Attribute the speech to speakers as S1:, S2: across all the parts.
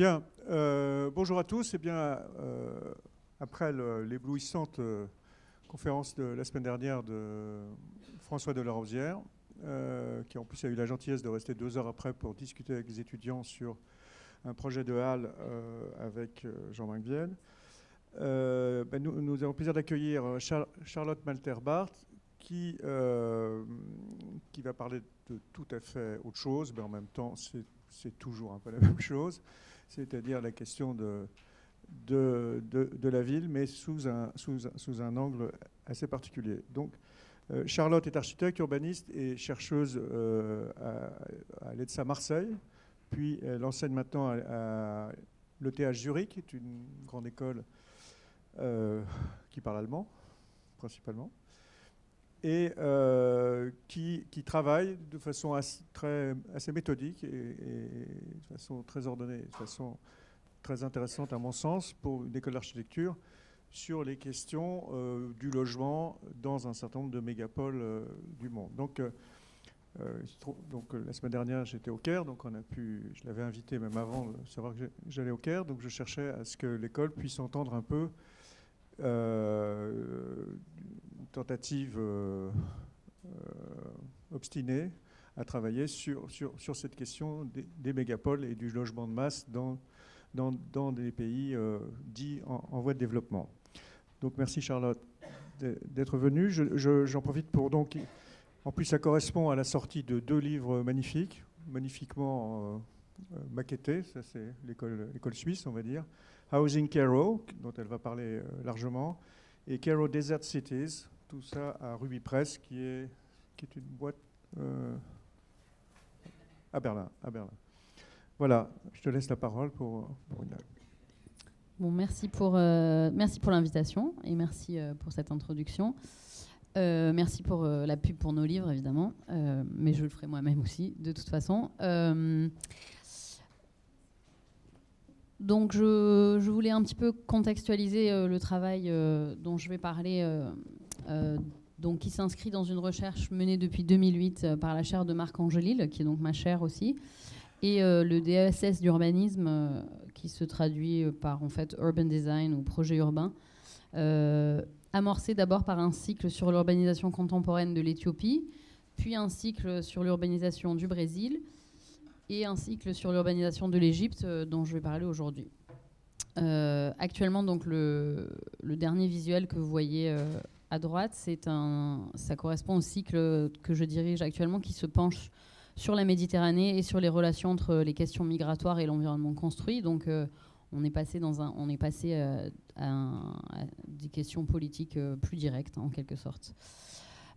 S1: Euh, bonjour à tous. Bien, euh, après l'éblouissante euh, conférence de la semaine dernière de François de euh, qui en plus a eu la gentillesse de rester deux heures après pour discuter avec les étudiants sur un projet de halle avec Jean-Marc Vienne, ben nous, avons le plaisir d'accueillir Charlotte Malter-Barth, qui, qui va parler de tout à fait autre chose, mais en même temps, c'est toujours un peu la même chose c'est-à-dire la question de, la ville, mais sous un, angle assez particulier. Euh, Charlotte est architecte, urbaniste et chercheuse euh, à, l'EDSA Marseille, puis elle enseigne maintenant à, l'ETH Zurich, qui est une grande école euh, qui parle allemand, principalement et euh, qui, qui, travaille de façon assez, très, assez méthodique et, de façon très ordonnée, de façon très intéressante à mon sens pour une école d'architecture sur les questions euh, du logement dans un certain nombre de mégapoles euh, du monde. Donc, donc la semaine dernière j'étais au Caire, donc on a pu, je l'avais invité même avant de savoir que j'allais au Caire, donc je cherchais à ce que l'école puisse entendre un peu tentative euh, euh, obstinée à travailler sur, sur, sur cette question des, mégapoles et du logement de masse dans, dans, dans des pays euh, dits en, voie de développement. Donc merci Charlotte d'être venue. J'en profite pour donc... En plus, ça correspond à la sortie de deux livres magnifiques, magnifiquement maquettés. Ça, c'est l'école suisse, on va dire. Housing Caro, dont elle va parler largement, et Caro Desert Cities, tout ça à Ruby Press, qui est, qui est une boîte euh, à Berlin, à Berlin. Voilà, je te laisse la parole pour, pour une...
S2: Bon, merci pour, euh, merci pour l'invitation et merci euh, pour cette introduction. merci pour la pub pour nos livres, évidemment, mais je le ferai moi-même aussi, de toute façon. donc, je, je, voulais un petit peu contextualiser le travail dont je vais parler euh, donc, qui s'inscrit dans une recherche menée depuis 2008 euh, par la chaire de Marc Angelil, qui est donc ma chaire aussi, et euh, le DSS d'urbanisme, qui se traduit par en fait urban design ou projet urbain, amorcé d'abord par un cycle sur l'urbanisation contemporaine de l'Éthiopie, puis un cycle sur l'urbanisation du Brésil et un cycle sur l'urbanisation de l'Égypte dont je vais parler aujourd'hui. actuellement, donc le, dernier visuel que vous voyez à droite, c'est un, ça correspond au cycle que je dirige actuellement qui se penche sur la Méditerranée et sur les relations entre les questions migratoires et l'environnement construit. Donc, euh, on est passé, dans un, on est passé euh, à, des questions politiques euh, plus directes, en quelque sorte.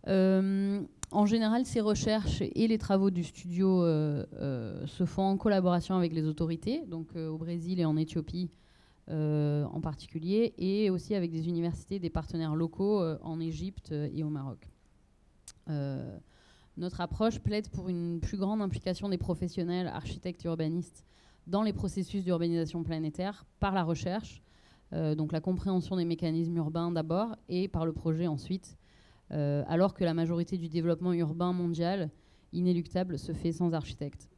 S2: en général, ces recherches et les travaux du studio se font en collaboration avec les autorités, donc au Brésil et en Éthiopie, en particulier, et aussi avec des universités, des partenaires locaux euh, en Égypte euh, et au Maroc. notre approche plaide pour une plus grande implication des professionnels, architectes urbanistes dans les processus d'urbanisation planétaire par la recherche, donc la compréhension des mécanismes urbains d'abord et par le projet ensuite, alors que la majorité du développement urbain mondial inéluctable se fait sans architectes.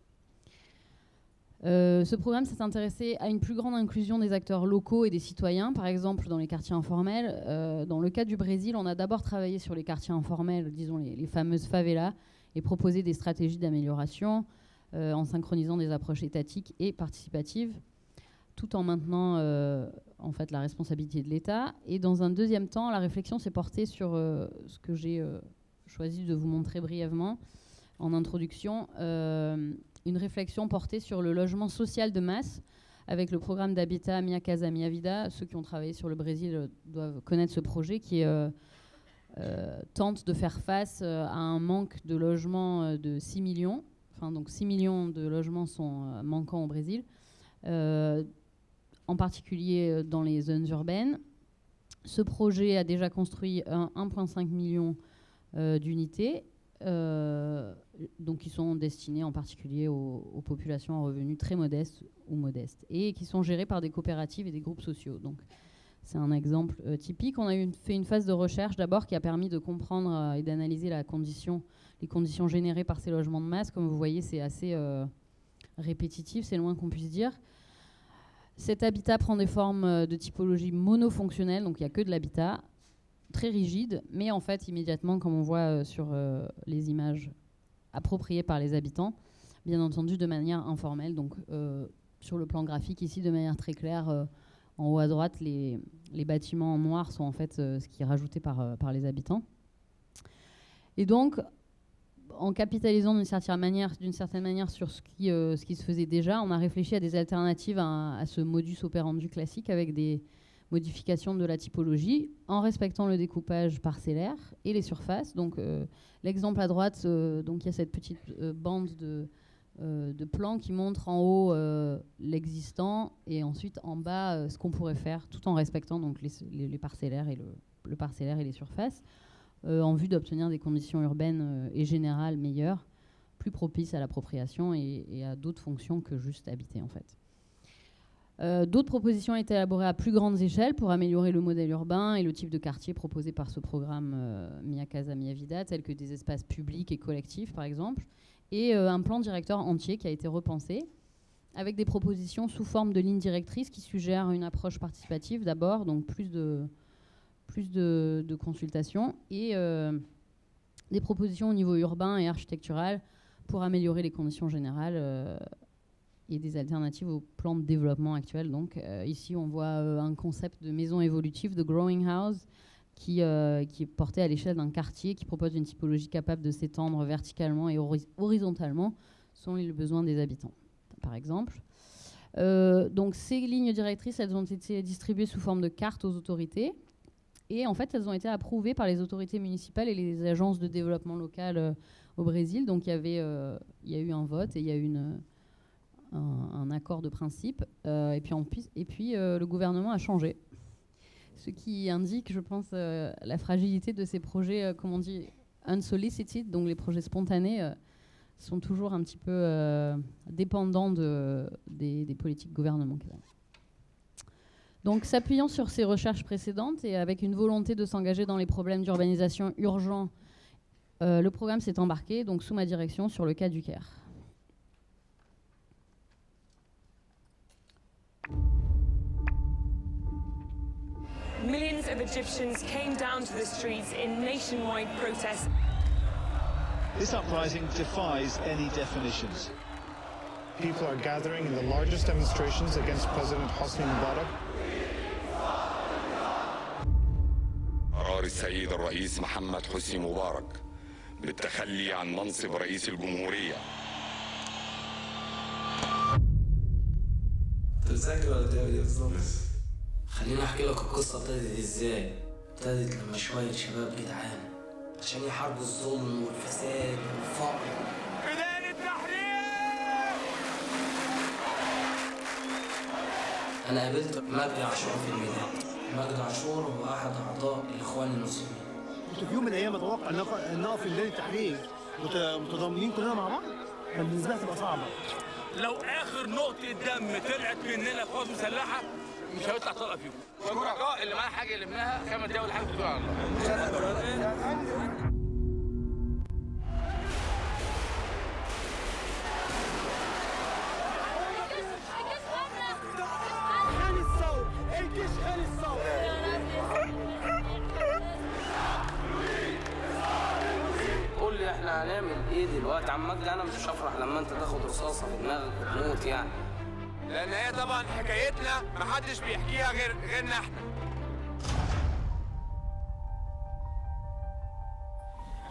S2: Euh, ce programme s'est intéressé à une plus grande inclusion des acteurs locaux et des citoyens, par exemple dans les quartiers informels. Euh, dans le cas du Brésil, on a d'abord travaillé sur les quartiers informels, disons les, fameuses favelas, et proposé des stratégies d'amélioration euh, en synchronisant des approches étatiques et participatives, tout en maintenant en fait la responsabilité de l'État. Et dans un deuxième temps, la réflexion s'est portée sur ce que j'ai choisi de vous montrer brièvement en introduction une réflexion portée sur le logement social de masse avec le programme d'habitat Mia Casa Mia Vida. Ceux qui ont travaillé sur le Brésil euh, doivent connaître ce projet qui euh, euh, tente de faire face à un manque de logements de 6 millions. Enfin, donc 6 millions de logements sont manquants au Brésil, en particulier dans les zones urbaines. Ce projet a déjà construit 1,5 million d'unités donc qui sont destinés en particulier aux, populations en revenus très modestes ou modestes, et qui sont gérés par des coopératives et des groupes sociaux. Donc c'est un exemple euh, typique. On a fait une phase de recherche d'abord qui a permis de comprendre euh, et d'analyser les conditions générées par ces logements de masse. Comme vous voyez, c'est assez répétitif, c'est loin qu'on puisse dire. Cet habitat prend des formes euh, de typologie monofonctionnelle, donc il n'y a que de l'habitat, très rigide, mais en fait, immédiatement, comme on voit euh, sur euh, les images appropriées par les habitants, bien entendu de manière informelle. Donc, sur le plan graphique, ici, de manière très claire, en haut à droite, les, bâtiments en noir sont en fait ce qui est rajouté par, les habitants. Et donc, en capitalisant d'une certaine manière, sur euh, ce qui se faisait déjà, on a réfléchi à des alternatives à, ce modus operandi classique avec des modifications de la typologie en respectant le découpage parcellaire et les surfaces. Donc euh, l'exemple à droite, euh, donc il y a cette petite bande de, de plans qui montre en haut l'existant et ensuite en bas ce qu'on pourrait faire, tout en respectant donc les, parcellaires et le, parcellaire et les surfaces. Euh, en vue d'obtenir des conditions urbaines euh, et générales meilleures, plus propices à l'appropriation et, à d'autres fonctions que juste habiter en fait. Euh, d'autres propositions ont été élaborées à plus grande échelle pour améliorer le modèle urbain et le type de quartier proposé par ce programme Casa Mia Vida, tels que des espaces publics et collectifs par exemple, et un plan directeur entier qui a été repensé avec des propositions sous forme de lignes directrices qui suggèrent une approche participative d'abord, donc plus de, plus de, consultations et euh, des propositions au niveau urbain et architectural pour améliorer les conditions générales euh, et des alternatives au plan de développement actuel. Donc euh, ici, on voit un concept de maison évolutive, de growing house, qui, qui est porté à l'échelle d'un quartier qui propose une typologie capable de s'étendre verticalement et horizontalement selon les besoins des habitants, par exemple. donc ces lignes directrices, elles ont été distribuées sous forme de cartes aux autorités et en fait, elles ont été approuvées par les autorités municipales et les agences de développement local euh, au Brésil. Donc il y, avait, euh, il y a eu un vote et il y a eu une, un, accord de principe. Euh, et puis, puis le gouvernement a changé. Ce qui indique, je pense, la fragilité de ces projets, comme on dit, unsolicited, donc les projets spontanés sont toujours un petit peu dépendants de, des, politiques gouvernementales. Donc, s'appuyant sur ces recherches précédentes et avec une volonté de s'engager dans les problèmes d'urbanisation urgents, euh, le programme s'est embarqué, donc sous ma direction, sur le cas du Caire. Egyptians came down to the streets in nationwide protests. This uprising defies any definitions. People are gathering in the largest demonstrations against President Hosni Mubarak. قرار السيد الرئيس محمد حسني مبارك بالتخلي عن منصب رئيس الجمهورية تذاكر ولا تعمل ايه بالظبط؟ خليني أحكي لك القصة ابتدت إزاي؟ ابتدت لما شوية شباب جدعان عشان يحاربوا الظلم والفساد والفقر. بداية التحرير أنا قابلت مجدي عاشور في الميدان. مجد عاشور هو أحد أعضاء الإخوان المسلمين. كنت في يوم من الأيام أتوقع إن نقف في ميدان التحرير. متضامنين كلنا مع بعض؟ كان بالنسبة لي تبقى صعبة. لو آخر نقطة دم طلعت مننا قوات مسلحة مش هيطلع طلقة فيهم والرجاء اللي معاه حاجة يلمها خمس دقايق ولا حاجة بتقول على الله دلوقتي؟ عم مجدي أنا مش هفرح لما انت تاخد رصاصة في دماغك وتموت يعني. لأن هي طبعا حكايتنا محدش بيحكيها غير غيرنا إحنا.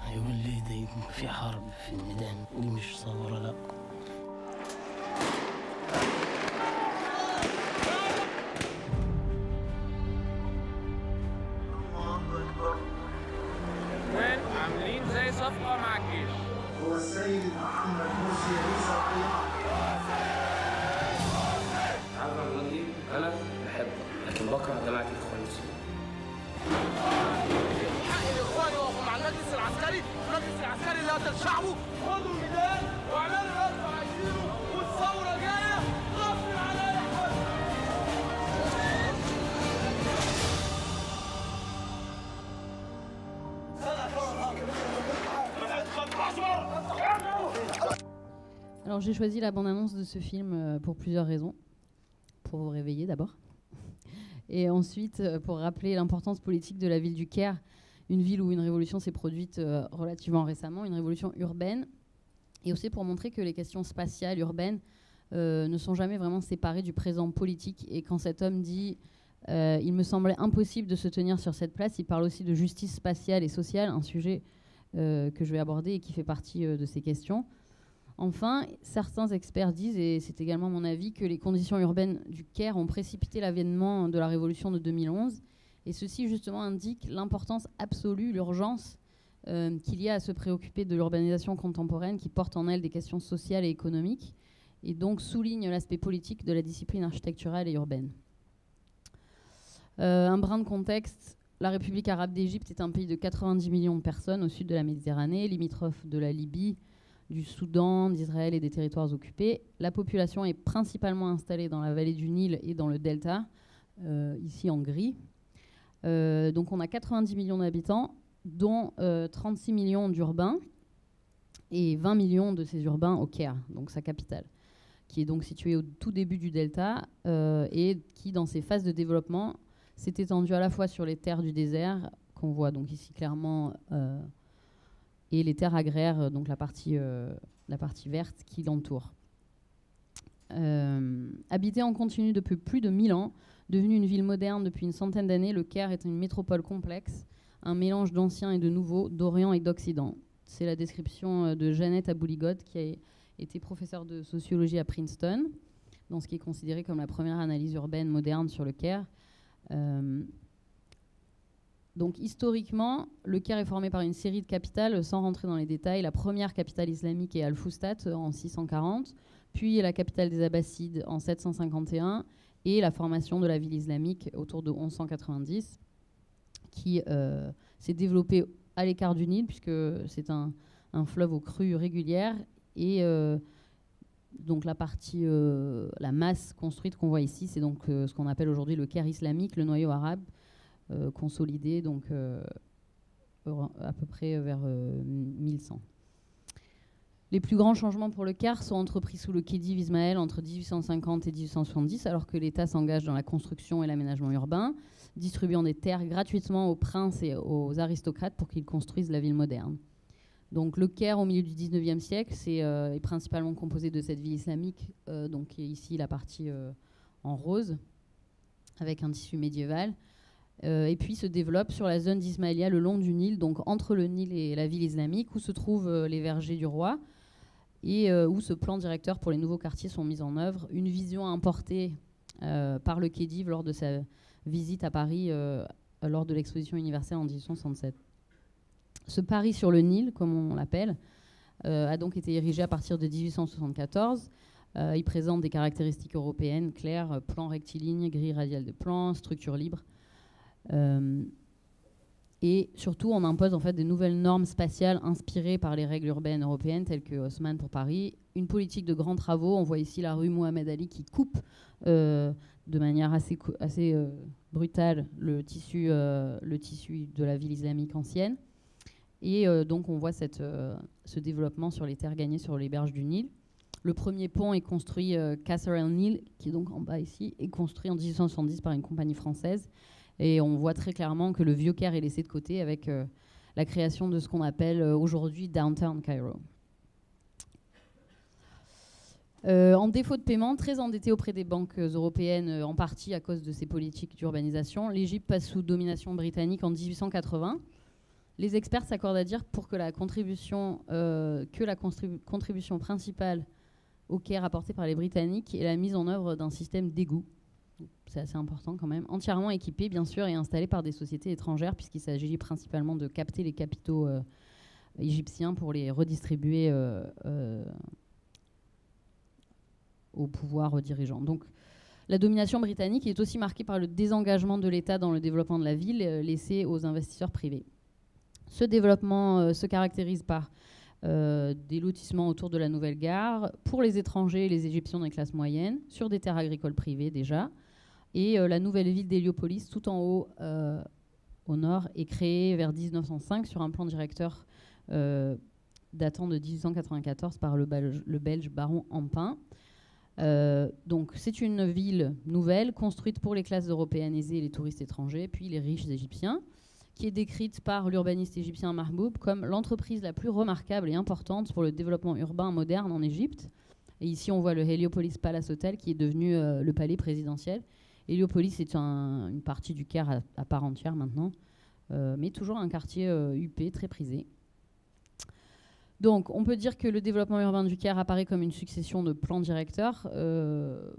S2: هيقول لي دي في حرب في الميدان. دي مش ثورة لا j'ai choisi la bande-annonce de ce film euh, pour plusieurs raisons. pour vous réveiller d'abord. Et ensuite, pour rappeler l'importance politique de la ville du Caire, une ville où une révolution s'est produite relativement récemment, une révolution urbaine, et aussi pour montrer que les questions spatiales, urbaines, ne sont jamais vraiment séparées du présent politique. Et quand cet homme dit euh, il me semblait impossible de se tenir sur cette place. Il parle aussi de justice spatiale et sociale, un sujet euh, que je vais aborder et qui fait partie euh, de ces questions. Enfin, certains experts disent, et c'est également mon avis, que les conditions urbaines du Caire ont précipité l'avènement de la révolution de 2011. Et ceci justement indique l'importance absolue, l'urgence qu'il y a à se préoccuper de l'urbanisation contemporaine qui porte en elle des questions sociales et économiques, et donc souligne l'aspect politique de la discipline architecturale et urbaine. Euh, un brin de contexte, la République arabe d'Égypte est un pays de 90 millions de personnes au sud de la Méditerranée, limitrophe de la Libye, du Soudan, d'Israël et des territoires occupés. La population est principalement installée dans la vallée du Nil et dans le delta, euh, ici en gris. Euh, donc on a 90 millions d'habitants, dont 36 millions d'urbains et 20 millions de ces urbains au Caire, donc sa capitale, qui est donc située au tout début du delta et qui, dans ses phases de développement, c'est étendu à la fois sur les terres du désert, qu'on voit donc ici clairement, euh, et les terres agraires, euh, donc la partie, euh, la partie verte qui l'entoure. habité en continu depuis plus de 1000 ans, devenu une ville moderne depuis une centaine d'années, le Caire est une métropole complexe, un mélange d'anciens et de nouveaux, d'Orient et d'Occident. C'est la description de Jeannette Abouligot, qui a été professeure de sociologie à Princeton, dans ce qui est considéré comme la première analyse urbaine moderne sur le Caire, euh, donc historiquement, le Caire est formé par une série de capitales, sans rentrer dans les détails. La première capitale islamique est Al-Fustat euh, en 640, puis la capitale des Abbassides en 751, et la formation de la ville islamique autour de 1190, qui euh, s'est développée à l'écart du Nil, puisque c'est un, fleuve aux crues régulières, et donc la partie, euh, la masse construite qu'on voit ici, c'est donc euh, ce qu'on appelle aujourd'hui le Caire islamique, le noyau arabe, euh, consolidé donc à peu près vers 1100. Les plus grands changements pour le Caire sont entrepris sous le Khedive Ismaël entre 1850 et 1870, alors que l'État s'engage dans la construction et l'aménagement urbain, distribuant des terres gratuitement aux princes et aux aristocrates pour qu'ils construisent la ville moderne. Donc le Caire au milieu du 19e siècle, euh, est principalement composé de cette ville islamique, euh, donc ici la partie euh, en rose, avec un tissu médiéval, et puis se développe sur la zone d'Ismaïlia le long du Nil, donc entre le Nil et la ville islamique, où se trouvent les vergers du roi, et où ce plan directeur pour les nouveaux quartiers sont mis en œuvre. Une vision importée par le Khedive lors de sa visite à Paris lors de l'exposition universelle en 1867. Ce Paris sur le Nil, comme on l'appelle, euh, a donc été érigé à partir de 1874. Euh, il présente des caractéristiques européennes claires, euh, plan rectiligne, grille radiale de plan, structure libre. Et surtout, on impose en fait des nouvelles normes spatiales inspirées par les règles urbaines européennes, telles que Haussmann pour Paris. Une politique de grands travaux. On voit ici la rue Mohamed Ali qui coupe de manière assez, assez brutale le tissu, le tissu de la ville islamique ancienne. Et euh, donc on voit cette, euh, ce développement sur les terres gagnées sur les berges du Nil. Le premier pont est construit, euh, Castle Nil, qui est donc en bas ici, est construit en 1870 par une compagnie française. Et on voit très clairement que le vieux Caire est laissé de côté avec la création de ce qu'on appelle aujourd'hui Downtown Cairo. en défaut de paiement, très endetté auprès des banques européennes, en partie à cause de ces politiques d'urbanisation, l'Égypte passe sous domination britannique en 1880. Les experts s'accordent à dire pour que la contribution, euh, que la contribution principale au Caire apportée par les Britanniques est la mise en œuvre d'un système d'égout. C'est assez important quand même. Entièrement équipé, bien sûr, et installé par des sociétés étrangères, puisqu'il s'agit principalement de capter les capitaux euh, égyptiens pour les redistribuer euh, au pouvoir dirigeant. Donc, la domination britannique est aussi marquée par le désengagement de l'État dans le développement de la ville, laissé aux investisseurs privés. Ce développement euh, se caractérise par euh, des lotissements autour de la nouvelle gare pour les étrangers et les Égyptiens des classes moyennes, sur des terres agricoles privées déjà. Et euh, la nouvelle ville d'Héliopolis, tout en haut au nord, est créée vers 1905 sur un plan directeur datant de 1894 par le belge, baron Ampin. Euh, donc c'est une ville nouvelle construite pour les classes européennes et les touristes étrangers, puis les riches égyptiens, qui est décrite par l'urbaniste égyptien Mahmoud comme l'entreprise la plus remarquable et importante pour le développement urbain moderne en Égypte. Et ici on voit le Heliopolis Palace Hotel qui est devenu euh, le palais présidentiel. Heliopolis est une partie du Caire à, part entière maintenant, euh, mais toujours un quartier UP très prisé. Donc, on peut dire que le développement urbain du Caire apparaît comme une succession de plans directeurs. Euh,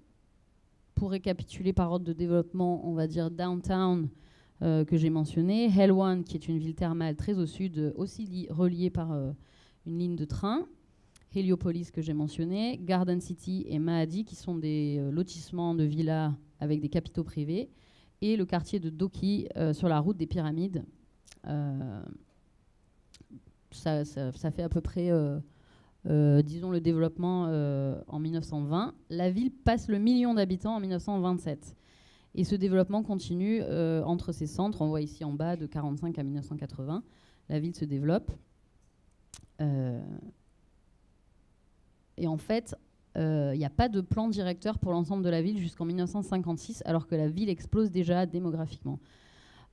S2: pour récapituler par ordre de développement, on va dire Downtown, euh, que j'ai mentionné, Helwan, qui est une ville thermale très au sud, aussi reliée par euh, une ligne de train, Heliopolis, que j'ai mentionné, Garden City et Mahadi, qui sont des lotissements de villas avec des capitaux privés, et le quartier de Doki, sur la route des pyramides ça, fait à peu près, euh, euh, disons, le développement euh, en 1920. La ville passe le million d'habitants en 1927. Et ce développement continue entre ses centres. On voit ici en bas de 45 à 1980. La ville se développe. Et en fait, il n'y a pas de plan directeur pour l'ensemble de la ville jusqu'en 1956, alors que la ville explose déjà démographiquement.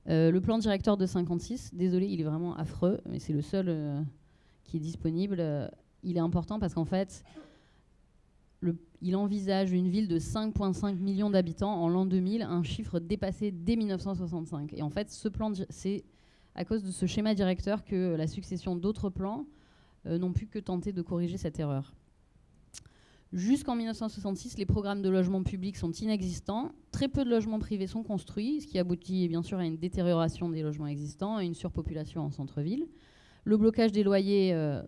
S2: Euh, le plan directeur de 56, désolé, il est vraiment affreux, mais c'est le seul euh, qui est disponible. Euh, il est important parce qu'en fait, il envisage une ville de 5,5 millions d'habitants en l'an 2000, un chiffre dépassé dès 1965. Et en fait, ce plan, c'est à cause de ce schéma directeur que la succession d'autres plans n'ont pu que tenter de corriger cette erreur. Jusqu'en 1966, les programmes de logement public sont inexistants. Très peu de logements privés sont construits, ce qui aboutit bien sûr à une détérioration des logements existants et une surpopulation en centre-ville. Le blocage des loyers, euh,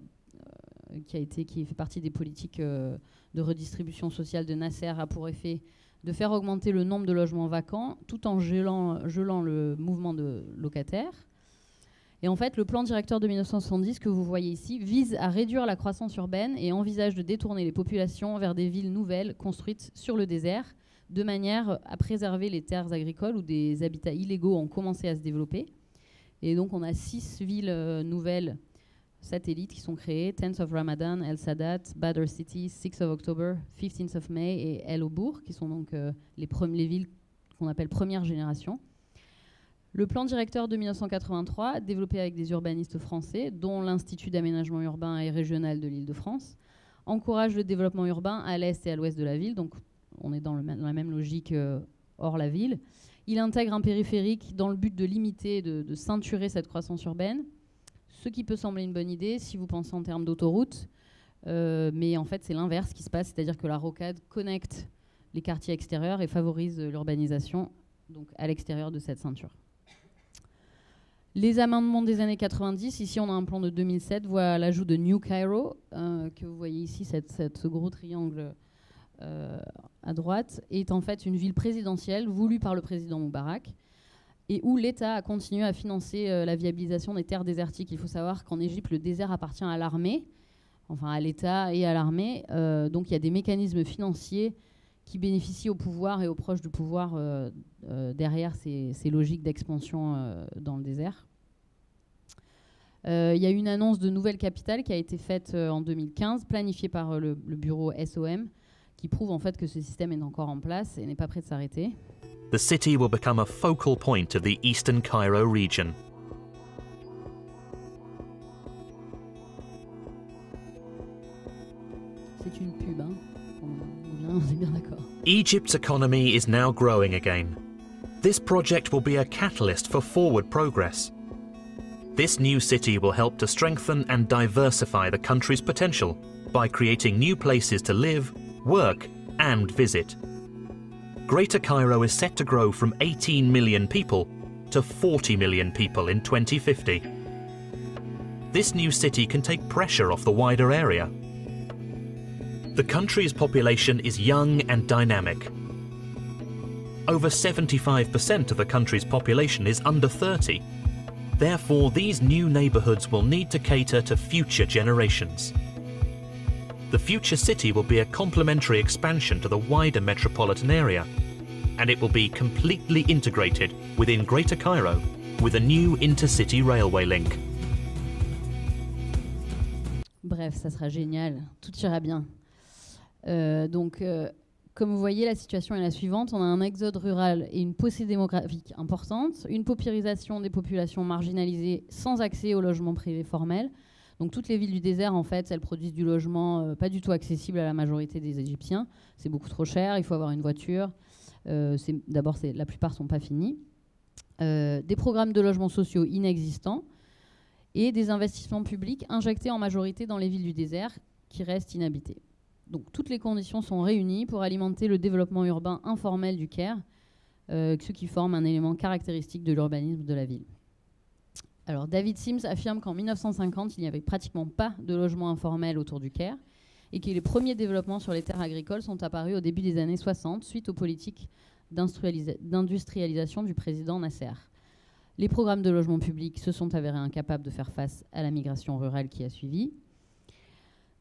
S2: euh, qui, fait partie des politiques euh, de redistribution sociale de Nasser, a pour effet de faire augmenter le nombre de logements vacants tout en gelant le mouvement de locataires. Et en fait, le plan directeur de 1970 que vous voyez ici vise à réduire la croissance urbaine et envisage de détourner les populations vers des villes nouvelles construites sur le désert, de manière à préserver les terres agricoles où des habitats illégaux ont commencé à se développer. Et donc, on a six villes euh, nouvelles satellites qui sont créées 10th of Ramadan, El Sadat, Badr City, 6th of October, 15th of May et El Obour, qui sont donc euh, les, les villes qu'on appelle première génération. Le plan directeur de 1983, développé avec des urbanistes français, dont l'Institut d'aménagement urbain et régional de l'Île-de-France, encourage le développement urbain à l'est et à l'ouest de la ville, donc on est dans, la même logique euh, hors la ville. Il intègre un périphérique dans le but de limiter, de, de, ceinturer cette croissance urbaine, ce qui peut sembler une bonne idée si vous pensez en termes d'autoroute, euh, mais en fait c'est l'inverse qui se passe, c'est-à-dire que la rocade connecte les quartiers extérieurs et favorise l'urbanisation donc à l'extérieur de cette ceinture. Les amendements des années 90, ici on a un plan de 2007, voit l'ajout de New Cairo, euh, que vous voyez ici, ce gros triangle euh, à droite, est en fait une ville présidentielle voulue par le président Moubarak et où l'État a continué à financer euh, la viabilisation des terres désertiques. Il faut savoir qu'en Égypte, le désert appartient à l'armée, enfin à l'État et à l'armée, donc il y a des mécanismes financiers qui bénéficient au pouvoir et aux proches du pouvoir euh, euh, derrière ces, logiques d'expansion euh, dans le désert. Il y a une annonce de nouvelle capitale qui a été faite en 2015, planifiée par le, le, bureau SOM, qui prouve en fait que ce système est encore en place et n'est pas prêt de s'arrêter.
S3: The city will become a focal point of the Eastern Cairo region.
S2: C'est une pub, hein
S3: Egypt's economy is now growing again. This project will be a catalyst for forward progress. This new city will help to strengthen and diversify the country's potential by creating new places to live, work, and visit. Greater Cairo is set to grow from 18 million people to 40 million people in 2050. This new city can take pressure off the wider area the country's population is young and dynamic. Over 75% of the country's population is under 30. Therefore, these new neighbourhoods will need to cater to future generations. The future city will be a complementary expansion to the wider metropolitan area, and it will be completely integrated within Greater Cairo with a new intercity railway link.
S2: Bref, ça sera génial, tout ira bien. Euh, donc, euh, comme vous voyez, la situation est la suivante. On a un exode rural et une poussée démographique importante, une paupérisation des populations marginalisées sans accès au logement privé formel. Donc toutes les villes du désert, en fait, elles produisent du logement euh, pas du tout accessible à la majorité des Égyptiens. C'est beaucoup trop cher, il faut avoir une voiture. D'abord, la plupart sont pas finis. Des programmes de logements sociaux inexistants et des investissements publics injectés en majorité dans les villes du désert qui restent inhabitées. Donc toutes les conditions sont réunies pour alimenter le développement urbain informel du Caire, euh, ce qui forme un élément caractéristique de l'urbanisme de la ville. Alors David Sims affirme qu'en 1950, il n'y avait pratiquement pas de logement informel autour du Caire et que les premiers développements sur les terres agricoles sont apparus au début des années 60 suite aux politiques d'industrialisation du président Nasser. Les programmes de logement public se sont avérés incapables de faire face à la migration rurale qui a suivi.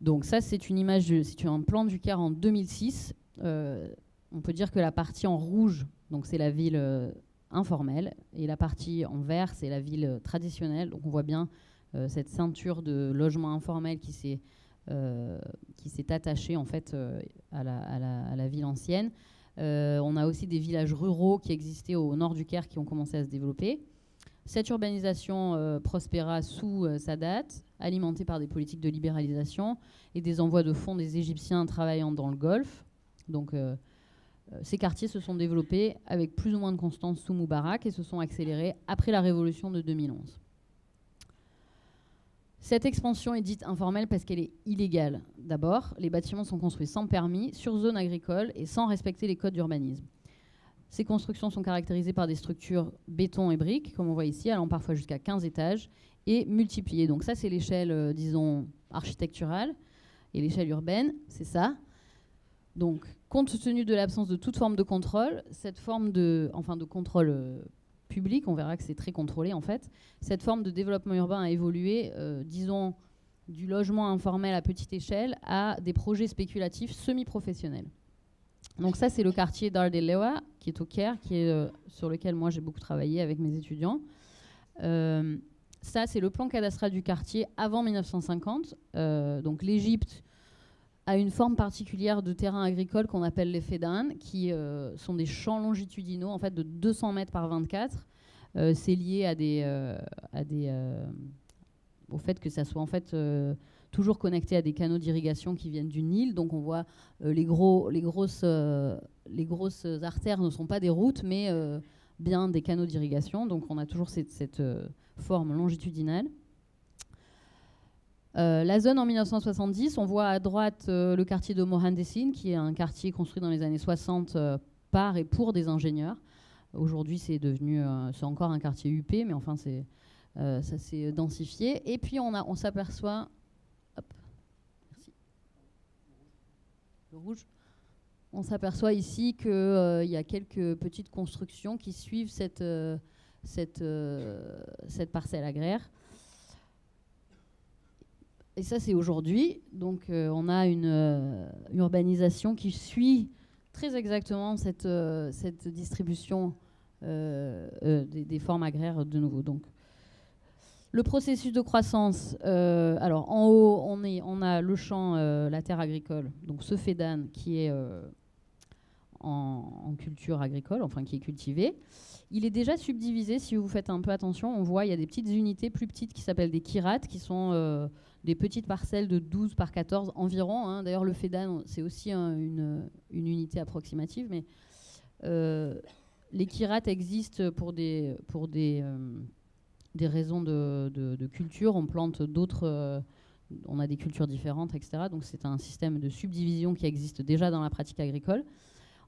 S2: Donc ça, c'est une image, c'est un plan du Caire en 2006. Euh, on peut dire que la partie en rouge, donc c'est la ville euh, informelle, et la partie en vert, c'est la ville euh, traditionnelle. Donc on voit bien cette ceinture de logement informel qui s'est qui s'est attachée en fait à la, à, la, ville ancienne. on a aussi des villages ruraux qui existaient au nord du Caire qui ont commencé à se développer. Cette urbanisation prospéra sous Sadat alimentés par des politiques de libéralisation et des envois de fonds des Égyptiens travaillant dans le Golfe. Donc, euh, euh, ces quartiers se sont développés avec plus ou moins de constance sous Moubarak et se sont accélérés après la révolution de 2011. Cette expansion est dite informelle parce qu'elle est illégale. D'abord, les bâtiments sont construits sans permis, sur zone agricole et sans respecter les codes d'urbanisme. Ces constructions sont caractérisées par des structures béton et briques, comme on voit ici, allant parfois jusqu'à 15 étages, et multiplier. Donc ça, c'est l'échelle, euh, disons, architecturale. Et l'échelle urbaine, c'est ça. Donc, compte tenu de l'absence de toute forme de contrôle, cette forme de, enfin, de contrôle euh, public, on verra que c'est très contrôlé en fait, cette forme de développement urbain a évolué, euh, disons, du logement informel à petite échelle à des projets spéculatifs semi-professionnels. Donc ça, c'est le quartier d'Ardelewa, qui est au Caire, qui est, sur lequel moi j'ai beaucoup travaillé avec mes étudiants. Ça, c'est le plan cadastral du quartier avant 1950. Euh, donc l'Égypte a une forme particulière de terrain agricole qu'on appelle les fedan, qui euh, sont des champs longitudinaux en fait de 200 mètres par 24. Euh, c'est lié à des au fait que ça soit en fait toujours connecté à des canaux d'irrigation qui viennent du Nil. Donc on voit les, gros, les, grosses, les grosses artères ne sont pas des routes, mais bien des canaux d'irrigation. Donc on a toujours cette, forme longitudinale. Euh, la zone en 1970, on voit à droite euh, le quartier de Mohandesin, qui est un quartier construit dans les années 60 euh, par et pour des ingénieurs. Aujourd'hui, c'est devenu, c'est encore un quartier UP, mais enfin, c'est, ça s'est densifié. Et puis, on, on s'aperçoit, rouge. On s'aperçoit ici qu'il y a quelques petites constructions qui suivent cette euh, cette parcelle agraire. Et ça, c'est aujourd'hui. Donc, euh, on a une euh, urbanisation qui suit très exactement cette, cette distribution des, formes agraires de nouveau. Donc, le processus de croissance, alors en haut, on, est, on a le champ, la terre agricole, donc ce fédane qui est en, culture agricole, enfin qui est cultivé. Il est déjà subdivisé, si vous faites un peu attention, on voit il y a des petites unités plus petites qui s'appellent des kirates, qui sont euh, des petites parcelles de 12 par 14 environ. Hein. D'ailleurs, le FEDAN, c'est aussi une, unité approximative, mais euh, les kirates existent pour des, pour des, euh, des raisons de, de, culture. On plante d'autres on a des cultures différentes, etc. Donc c'est un système de subdivision qui existe déjà dans la pratique agricole.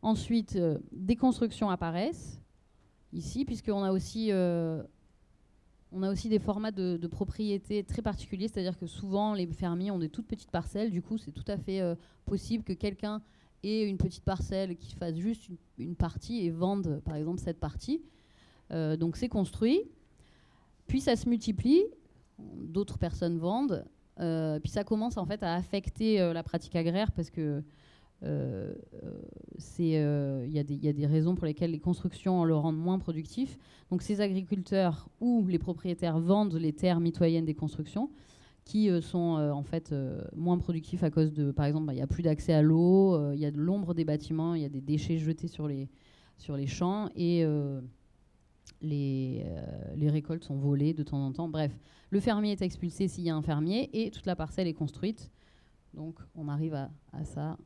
S2: Ensuite, des constructions apparaissent ici, puisqu'on a aussi euh, on a aussi des formats de, propriété très particuliers, c'est-à-dire que souvent les fermiers ont des toutes petites parcelles, du coup c'est tout à fait euh, possible que quelqu'un ait une petite parcelle qui fasse juste une, partie et vende par exemple cette partie. Euh, donc c'est construit, puis ça se multiplie, d'autres personnes vendent, puis ça commence en fait à affecter la pratique agraire parce que euh, il euh, y, y, a des raisons pour lesquelles les constructions le rendent moins productif. Donc ces agriculteurs ou les propriétaires vendent les terres mitoyennes des constructions, qui sont en fait moins productifs à cause de, par exemple, bah, il n'y a plus d'accès à l'eau, il y a de l'ombre des bâtiments, il y a des déchets jetés sur les, sur les champs et les, les récoltes sont volées de temps en temps. Bref, le fermier est expulsé s'il y a un fermier et toute la parcelle est construite. Donc on arrive à, ça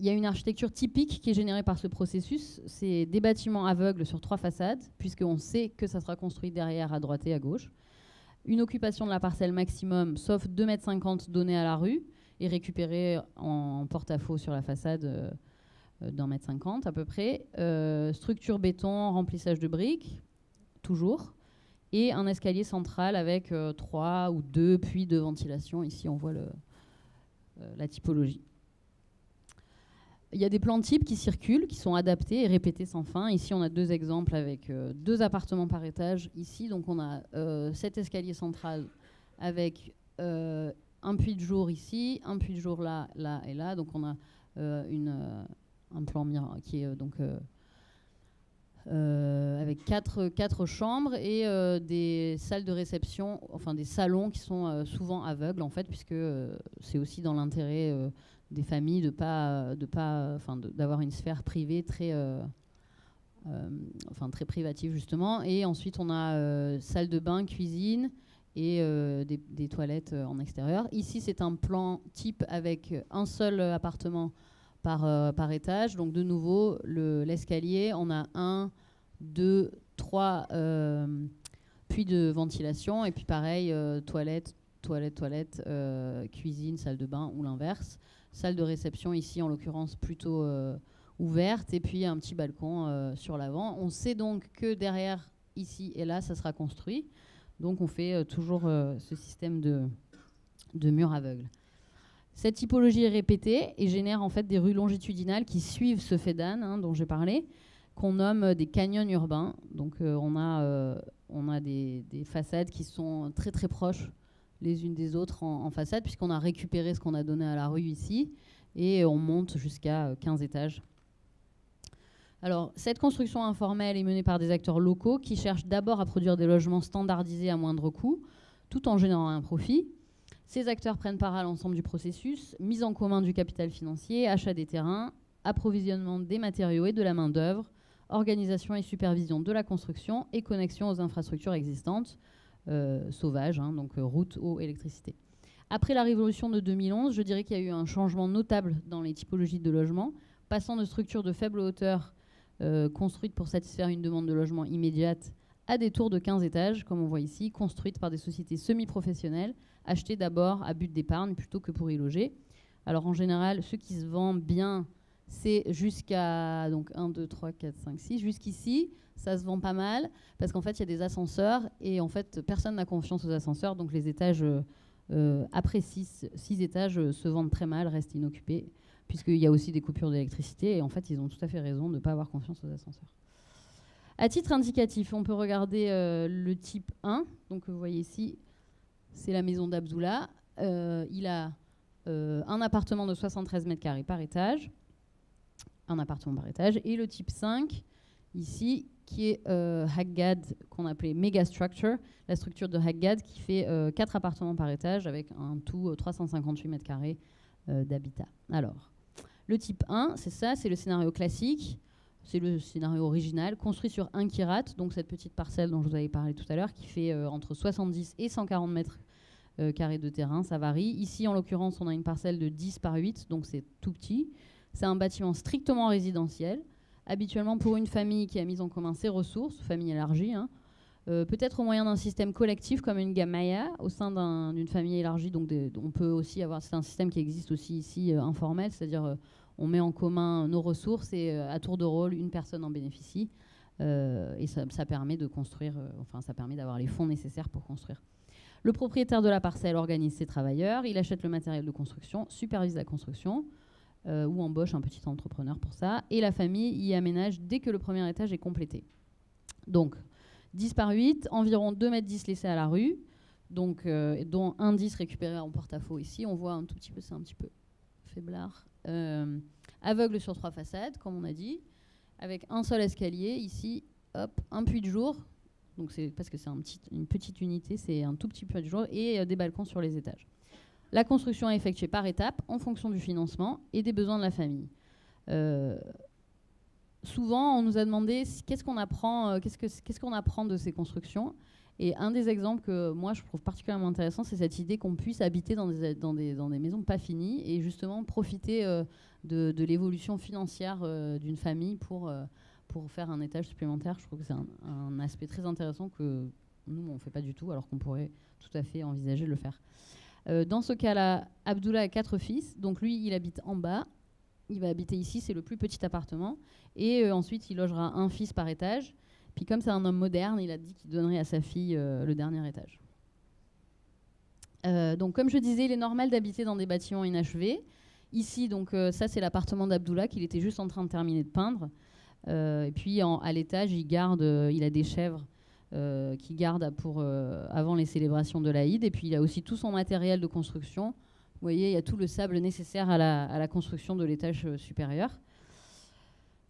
S2: Il y a une architecture typique qui est générée par ce processus. C'est des bâtiments aveugles sur trois façades, puisqu'on sait que ça sera construit derrière à droite et à gauche. Une occupation de la parcelle maximum, sauf 2,50 m donnés à la rue, et récupérée en porte-à-faux sur la façade euh, d'un mètre cinquante à peu près. Euh, structure béton, remplissage de briques, toujours. Et un escalier central avec euh, trois ou deux puits de ventilation. Ici, on voit la typologie. Il y a des plans types qui circulent, qui sont adaptés et répétés sans fin. Ici, on a deux exemples avec euh, deux appartements par étage. Ici, donc, on a euh, cet escalier central avec euh, un puits de jour ici, un puits de jour là, là et là. Donc, on a une, un plan qui est donc avec quatre, quatre, chambres et des salles de réception, enfin des salons qui sont souvent aveugles en fait, puisque c'est aussi dans l'intérêt des familles de pas de pas enfin d'avoir une sphère privée très euh, euh, enfin très privative justement. Et ensuite on a euh, salle de bain cuisine et des, toilettes en extérieur. Ici c'est un plan type avec un seul appartement par, par étage donc de nouveau l'escalier on a un deux trois puits de ventilation et puis pareil toilette toilette toilette cuisine salle de bain ou l'inverse salle de réception ici en l'occurrence plutôt euh, ouverte et puis un petit balcon euh, sur l'avant. On sait donc que derrière ici et là ça sera construit. Donc on fait euh, toujours ce système de, de murs aveugles. Cette typologie est répétée et génère en fait des rues longitudinales qui suivent ce fait d'âne hein, dont j'ai parlé, qu'on nomme des canyons urbains. Donc on a, on a des, des, façades qui sont très très proches les unes des autres en, façade, puisqu'on a récupéré ce qu'on a donné à la rue ici, et on monte jusqu'à 15 euh, étages. Alors, cette construction informelle est menée par des acteurs locaux qui cherchent d'abord à produire des logements standardisés à moindre coût, tout en générant un profit. Ces acteurs prennent part à l'ensemble du processus, mise en commun du capital financier, achat des terrains, approvisionnement des matériaux et de la main-d'œuvre, organisation et supervision de la construction et connexion aux infrastructures existantes, euh, sauvage, hein, donc euh, route, eau, électricité. Après la révolution de 2011, je dirais qu'il y a eu un changement notable dans les typologies de logement, passant de structures de faible hauteur euh, construites pour satisfaire une demande de logement immédiate à des tours de 15 étages, comme on voit ici, construites par des sociétés semi-professionnelles, achetées d'abord à but d'épargne plutôt que pour y loger. Alors en général, ceux qui se vendent bien, c'est jusqu'à donc 1, 2, 3, 4, 5, 6, jusqu'ici ça se vend pas mal parce qu'en fait, il y a des ascenseurs et en fait, personne n'a confiance aux ascenseurs. Donc, les étages, euh, après 6 étages, euh, se vendent très mal, restent inoccupés, puisqu'il y a aussi des coupures d'électricité. Et en fait, ils ont tout à fait raison de ne pas avoir confiance aux ascenseurs. À titre indicatif, on peut regarder euh, le type 1. Donc, vous voyez ici, c'est la maison d'Abdullah. il a un appartement de 73 mètres carrés par étage. Un appartement par étage. Et le type 5, ici, qui est euh, Haggad, qu'on appelait Megastructure, la structure de Haggad qui fait euh, 4 appartements par étage avec un tout 358 euh, mètres carrés euh, d'habitat. Alors, le type 1, c'est ça, c'est le scénario classique, c'est le scénario original, construit sur un kirat, donc cette petite parcelle dont je vous avais parlé tout à l'heure, qui fait entre 70 et 140 mètres carrés de terrain, ça varie. Ici, en l'occurrence, on a une parcelle de 10 par 8, donc c'est tout petit. C'est un bâtiment strictement résidentiel habituellement pour une famille qui a mis en commun ses ressources, famille élargie, hein, euh, peut-être au moyen d'un système collectif comme une gamaya au sein d'une famille élargie. Donc on peut aussi avoir, c'est un système qui existe aussi ici euh, informel, c'est-à-dire euh, on met en commun nos ressources et à tour de rôle une personne en bénéficie et ça, permet de construire, enfin ça permet d'avoir les fonds nécessaires pour construire. Le propriétaire de la parcelle organise ses travailleurs, il achète le matériel de construction, supervise la construction, euh, ou embauche un petit entrepreneur pour ça. Et la famille y aménage dès que le premier étage est complété. Donc, 10 par 8, environ 2 mètres 10 laissés à la rue, donc, euh, dont un 10 récupéré en porte-à-faux ici. On voit un tout petit peu, c'est un petit peu faiblard. Euh, aveugle sur trois façades, comme on a dit, avec un seul escalier ici, hop, un puits de jour, donc c'est parce que c'est une petite unité, c'est un tout petit peu de jour, et euh, des balcons sur les étages. La construction est effectuée par étapes en fonction du financement et des besoins de la famille. Euh, souvent, on nous a demandé qu'est-ce qu'on apprend, qu'est-ce, que, qu'est-ce qu'on apprend de ces constructions? Et un des exemples que moi je trouve particulièrement intéressant, c'est cette idée qu'on puisse habiter dans des, maisons pas finies et justement profiter euh, de, l'évolution financière euh, d'une famille pour, euh, pour faire un étage supplémentaire. Je trouve que c'est un, un aspect très intéressant que nous, on ne fait pas du tout, alors qu'on pourrait tout à fait envisager de le faire. Dans ce cas-là, Abdullah a quatre fils, donc lui, il habite en bas. Il va habiter ici, c'est le plus petit appartement. Et ensuite, il logera un fils par étage. Puis comme c'est un homme moderne, il a dit qu'il donnerait à sa fille euh, le dernier étage. Euh, donc comme je disais, il est normal d'habiter dans des bâtiments inachevés. Ici, donc euh, ça c'est l'appartement d'Abdullah qu'il était juste en train de terminer de peindre. Et puis à l'étage, il garde, il a des chèvres qu'il garde pour avant les célébrations de l'Aïd. Et puis il a aussi tout son matériel de construction. Vous voyez, il y a tout le sable nécessaire à la, construction de l'étage supérieur.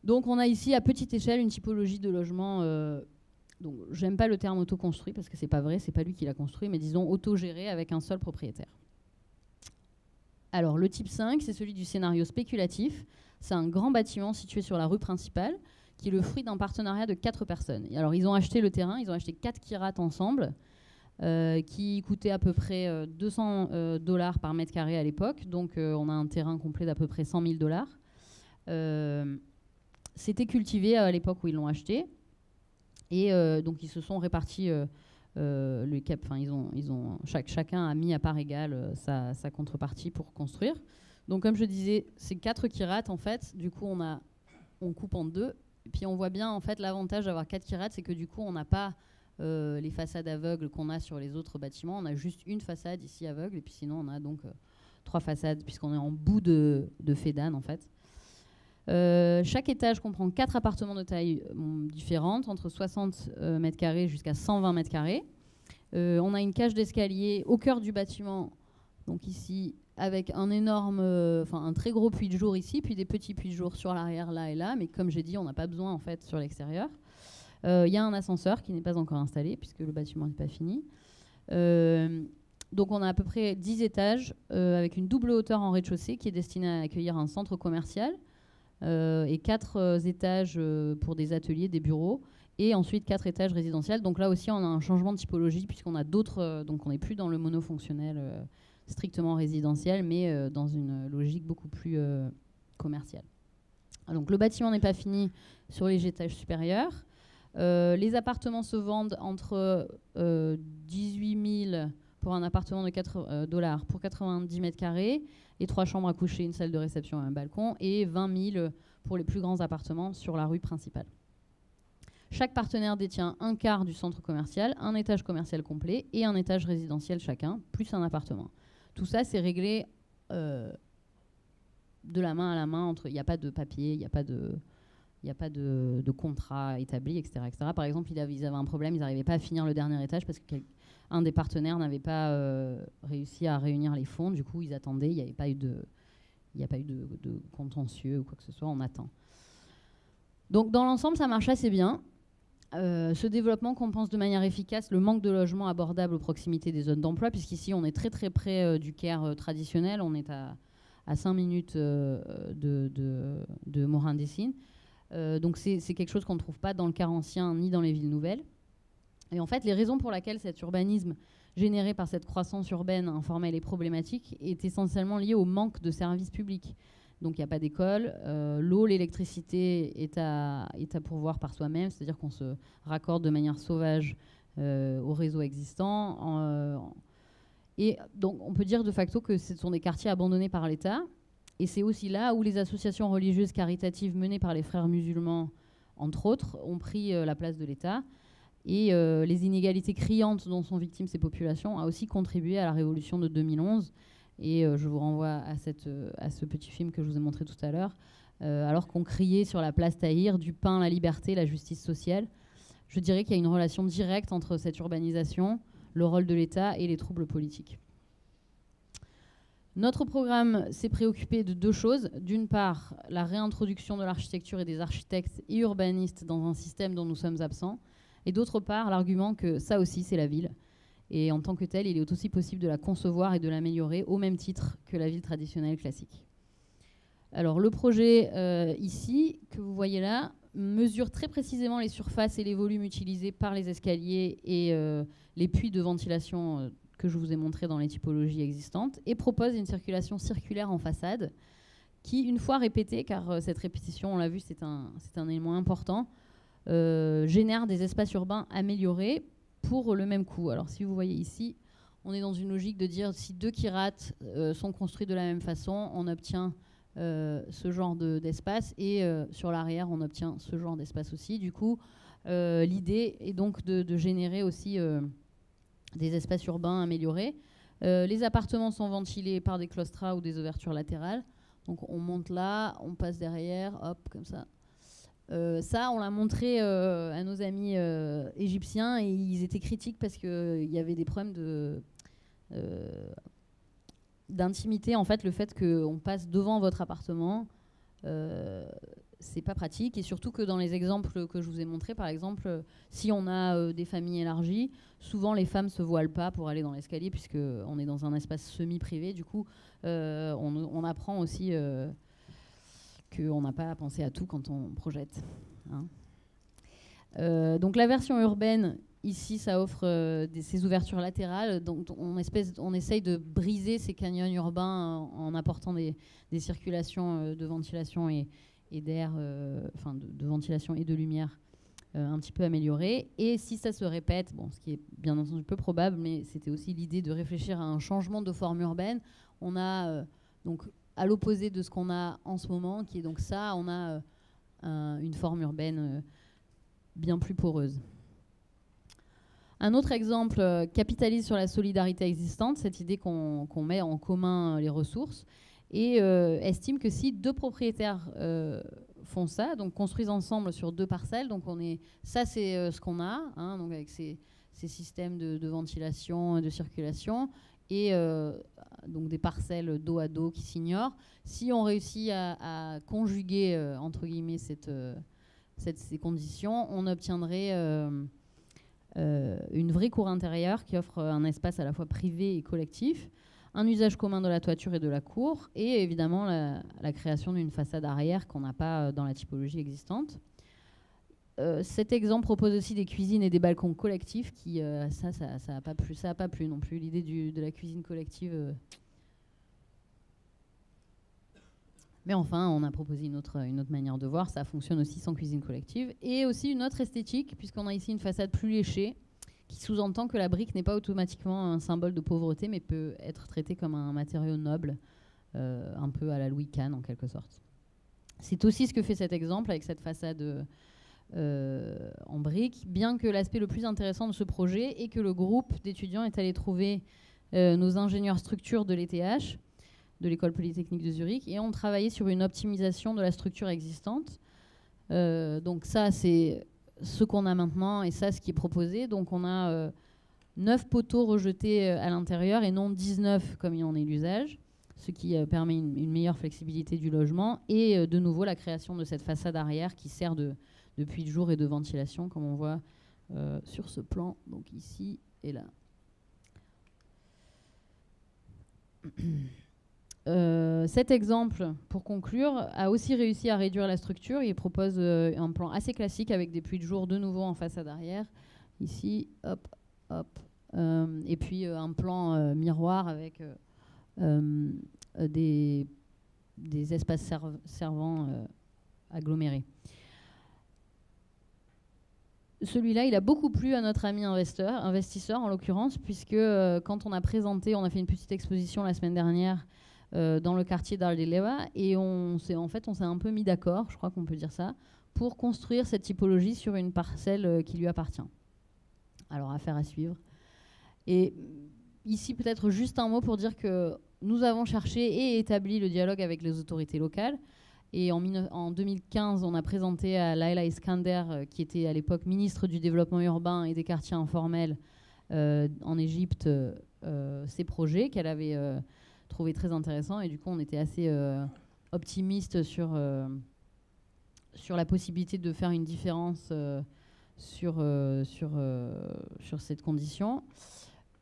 S2: Donc on a ici à petite échelle une typologie de logement. euh, donc j'aime pas le terme autoconstruit parce que c'est pas vrai, c'est pas lui qui l'a construit, mais disons autogéré avec un seul propriétaire. Alors le type 5, c'est celui du scénario spéculatif. C'est un grand bâtiment situé sur la rue principale qui est le fruit d'un partenariat de quatre personnes. Alors ils ont acheté le terrain, ils ont acheté quatre kirates ensemble. euh, qui coûtait à peu près euh, 200 euh, dollars par mètre carré à l'époque. Donc on a un terrain complet d'à peu près 100 000 dollars. C'était cultivé à l'époque où ils l'ont acheté. Et euh, donc ils se sont répartis euh, euh, le cap. Enfin, ils ont, ils ont chacun a mis à part égale sa, contrepartie pour construire. Donc comme je disais, c'est quatre kirates en fait. Du coup, on a, on coupe en deux. Et puis on voit bien en fait l'avantage d'avoir quatre kirates, c'est que du coup, on n'a pas les façades aveugles qu'on a sur les autres bâtiments. On a juste une façade ici aveugle, et puis sinon on a donc trois façades puisqu'on est en bout de, de Fédane en fait. Euh, chaque étage comprend quatre appartements de taille euh, différente, entre 60 euh, mètres carrés jusqu'à 120 mètres carrés. Euh, on a une cage d'escalier au cœur du bâtiment, donc ici, avec un énorme, enfin un très gros puits de jour ici, puis des petits puits de jour sur l'arrière là et là. Mais comme j'ai dit, on n'a pas besoin en fait sur l'extérieur. Il y a un ascenseur qui n'est pas encore installé puisque le bâtiment n'est pas fini. Donc on a à peu près 10 étages avec une double hauteur en rez-de-chaussée qui est destinée à accueillir un centre commercial et quatre euh, étages euh, pour des ateliers, des bureaux et ensuite quatre étages résidentiels. Donc là aussi on a un changement de typologie puisqu'on a d'autres, euh, donc on n'est plus dans le monofonctionnel euh, strictement résidentiel mais euh, dans une logique beaucoup plus euh, commerciale. Donc le bâtiment n'est pas fini sur les étages supérieurs. Euh, les appartements se vendent entre euh, 18 000 pour un appartement de 4 euh, dollars pour 90 mètres carrés et trois chambres à coucher, une salle de réception et un balcon, et 20 000 pour les plus grands appartements sur la rue principale. Chaque partenaire détient un quart du centre commercial, un étage commercial complet et un étage résidentiel chacun, plus un appartement. Tout ça, c'est réglé euh, de la main à la main. Il n'y a pas de papier, il n'y a pas de il a pas de, contrat établi, etc., etc. Par exemple, ils avaient, un problème, ils n'arrivaient pas à finir le dernier étage parce qu'un des partenaires n'avait pas euh, réussi à réunir les fonds. Du coup, ils attendaient, il n'y avait pas eu, de, a eu de, contentieux ou quoi que ce soit, on attend. Donc, dans l'ensemble, ça marche assez bien. Euh, ce développement compense de manière efficace le manque de logements abordables aux proximités des zones d'emploi, puisqu'ici, on est très très près euh, du Caire euh, traditionnel. On est à, à 5 minutes de, de, de Morin-Dessine. Donc c'est quelque chose qu'on ne trouve pas dans le quart ancien ni dans les villes nouvelles. Et en fait, les raisons pour lesquelles cet urbanisme généré par cette croissance urbaine informelle et problématique est essentiellement lié au manque de services publics. Donc il n'y a pas d'école, euh, l'eau, l'électricité est à, pourvoir par soi-même, c'est-à-dire qu'on se raccorde de manière sauvage euh, au réseau existant. Euh, et donc on peut dire de facto que ce sont des quartiers abandonnés par l'État. Et c'est aussi là où les associations religieuses caritatives menées par les frères musulmans, entre autres, ont pris euh, la place de l'État. Et euh, les inégalités criantes dont sont victimes ces populations a aussi contribué à la révolution de 2011. Et euh, je vous renvoie à, euh, à ce petit film que je vous ai montré tout à l'heure. Alors qu'on criait sur la place Tahir du pain, la liberté, la justice sociale, je dirais qu'il y a une relation directe entre cette urbanisation, le rôle de l'État et les troubles politiques. Notre programme s'est préoccupé de deux choses. D'une part, la réintroduction de l'architecture et des architectes et urbanistes dans un système dont nous sommes absents. Et d'autre part, l'argument que ça aussi, c'est la ville. Et en tant que telle, il est aussi possible de la concevoir et de l'améliorer au même titre que la ville traditionnelle classique. Alors le projet euh, ici, que vous voyez là, mesure très précisément les surfaces et les volumes utilisés par les escaliers et euh, les puits de ventilation euh, que je vous ai montrés dans les typologies existantes et propose une circulation circulaire en façade qui, une fois répétée, car cette répétition, on l'a vu, c'est un, un, élément important, génère des espaces urbains améliorés pour le même coût. Alors si vous voyez ici, on est dans une logique de dire si deux kirates sont construits de la même façon, on obtient euh, ce genre d'espace et euh, sur l'arrière on obtient ce genre d'espace aussi. Du coup, euh, l'idée est donc de, générer aussi des espaces urbains améliorés. les appartements sont ventilés par des claustras ou des ouvertures latérales. Donc on monte là, on passe derrière, hop, comme ça. Ça, on l'a montré à nos amis égyptiens et ils étaient critiques parce qu'il y avait des problèmes d'intimité, en fait, le fait qu'on passe devant votre appartement, euh, c'est pas pratique. Et surtout que dans les exemples que je vous ai montrés, par exemple, si on a euh, des familles élargies, souvent les femmes se voilent pas pour aller dans l'escalier, puisqu'on est dans un espace semi-privé. Du coup, euh, on, apprend aussi qu'on n'a pas à penser à tout quand on projette. Hein. donc la version urbaine Ici, ça offre euh, ces ouvertures latérales. Donc, on, espèce, on essaye de briser ces canyons urbains en, apportant des, circulations euh, de ventilation et, d'air, euh, enfin de, ventilation et de lumière un petit peu améliorées. Et si ça se répète, bon, ce qui est bien entendu peu probable, mais c'était aussi l'idée de réfléchir à un changement de forme urbaine. On a donc à l'opposé de ce qu'on a en ce moment, qui est donc ça, on a une forme urbaine bien plus poreuse. Un autre exemple euh, capitalise sur la solidarité existante, cette idée qu'on met en commun les ressources, et euh, estime que si deux propriétaires euh, font ça, donc construisent ensemble sur deux parcelles, donc on est, ça c'est ce qu'on a, hein, avec ces, systèmes de, ventilation et de circulation, et donc des parcelles dos à dos qui s'ignorent. Si on réussit à, conjuguer entre guillemets cette, ces conditions, on obtiendrait euh, une vraie cour intérieure qui offre un espace à la fois privé et collectif, un usage commun de la toiture et de la cour, et évidemment la, création d'une façade arrière qu'on n'a pas euh, dans la typologie existante. Euh, cet exemple propose aussi des cuisines et des balcons collectifs qui, ça, ça n'a pas, plu, ça pas plu non plus. L'idée de la cuisine collective, Mais enfin, on a proposé une autre, manière de voir. Ça fonctionne aussi sans cuisine collective. Et aussi une autre esthétique, puisqu'on a ici une façade plus léchée, qui sous-entend que la brique n'est pas automatiquement un symbole de pauvreté, mais peut être traitée comme un matériau noble, euh, un peu à la Louis Kahn en quelque sorte. C'est aussi ce que fait cet exemple avec cette façade euh, en brique, bien que l'aspect le plus intéressant de ce projet est que le groupe d'étudiants est allé trouver euh, nos ingénieurs structures de l'ETH de l'école polytechnique de Zurich et on travaillait sur une optimisation de la structure existante. Euh, donc ça, c'est ce qu'on a maintenant et ça, ce qui est proposé. Donc on a euh, 9 poteaux rejetés à l'intérieur et non 19 comme il en est l'usage, ce qui permet une, meilleure flexibilité du logement et de nouveau la création de cette façade arrière qui sert de, de puits de jour et de ventilation comme on voit sur ce plan, donc ici et là. Euh, cet exemple, pour conclure, a aussi réussi à réduire la structure. Il propose euh, un plan assez classique avec des puits de jour de nouveau en façade arrière. Ici, hop, hop. Euh, et puis un plan miroir avec des, espaces servants agglomérés. Celui-là, il a beaucoup plu à notre ami investisseur, investisseur en l'occurrence, puisque quand on a présenté, on a fait une petite exposition la semaine dernière euh, dans le quartier d'Ardileva. Et on en fait, on s'est un peu mis d'accord, je crois qu'on peut dire ça, pour construire cette typologie sur une parcelle euh, qui lui appartient. Alors, affaire à suivre. Et ici, peut-être juste un mot pour dire que nous avons cherché et établi le dialogue avec les autorités locales. Et en, en 2015, on a présenté à Laila Iskander, euh, qui était à l'époque ministre du Développement urbain et des quartiers informels en Égypte, ces projets qu'elle avait trouvé très intéressant. Et du coup, on était assez euh, optimiste sur, euh, sur la possibilité de faire une différence euh, sur, sur, sur cette condition.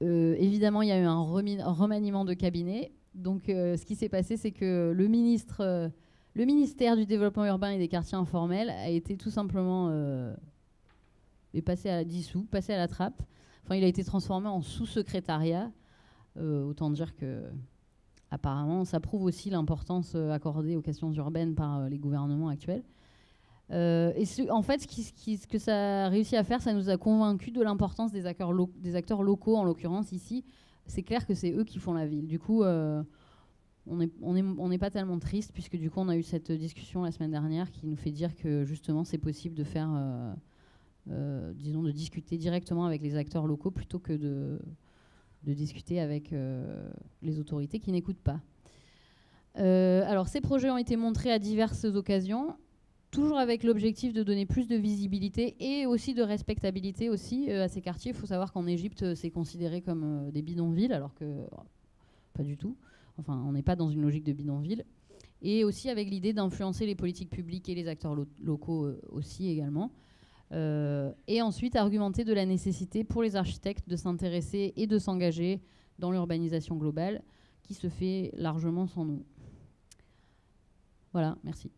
S2: évidemment, il y a eu un remaniement de cabinet. Donc, ce qui s'est passé, c'est que le ministre le ministère du Développement urbain et des quartiers informels a été tout simplement euh, passé à la dissous, passé à la trappe. Enfin, il a été transformé en sous-secrétariat. Euh, autant dire que, apparemment, ça prouve aussi l'importance euh, accordée aux questions urbaines par les gouvernements actuels. et en fait, ce, que ça a réussi à faire, ça nous a convaincus de l'importance des, acteurs locaux, en l'occurrence ici. C'est clair que c'est eux qui font la ville. Du coup, on n'est pas tellement triste puisque du coup on a eu cette discussion la semaine dernière qui nous fait dire que justement c'est possible de faire, euh, euh, disons, de discuter directement avec les acteurs locaux plutôt que de, de discuter avec euh, les autorités qui n'écoutent pas. alors ces projets ont été montrés à diverses occasions, toujours avec l'objectif de donner plus de visibilité et aussi de respectabilité aussi à ces quartiers. Il faut savoir qu'en Égypte c'est considéré comme des bidonvilles alors que pas du tout. Enfin, on n'est pas dans une logique de bidonville. Et aussi avec l'idée d'influencer les politiques publiques et les acteurs locaux euh, aussi également. Euh, et ensuite argumenter de la nécessité pour les architectes de s'intéresser et de s'engager dans l'urbanisation globale qui se fait largement sans nous. Voilà, merci.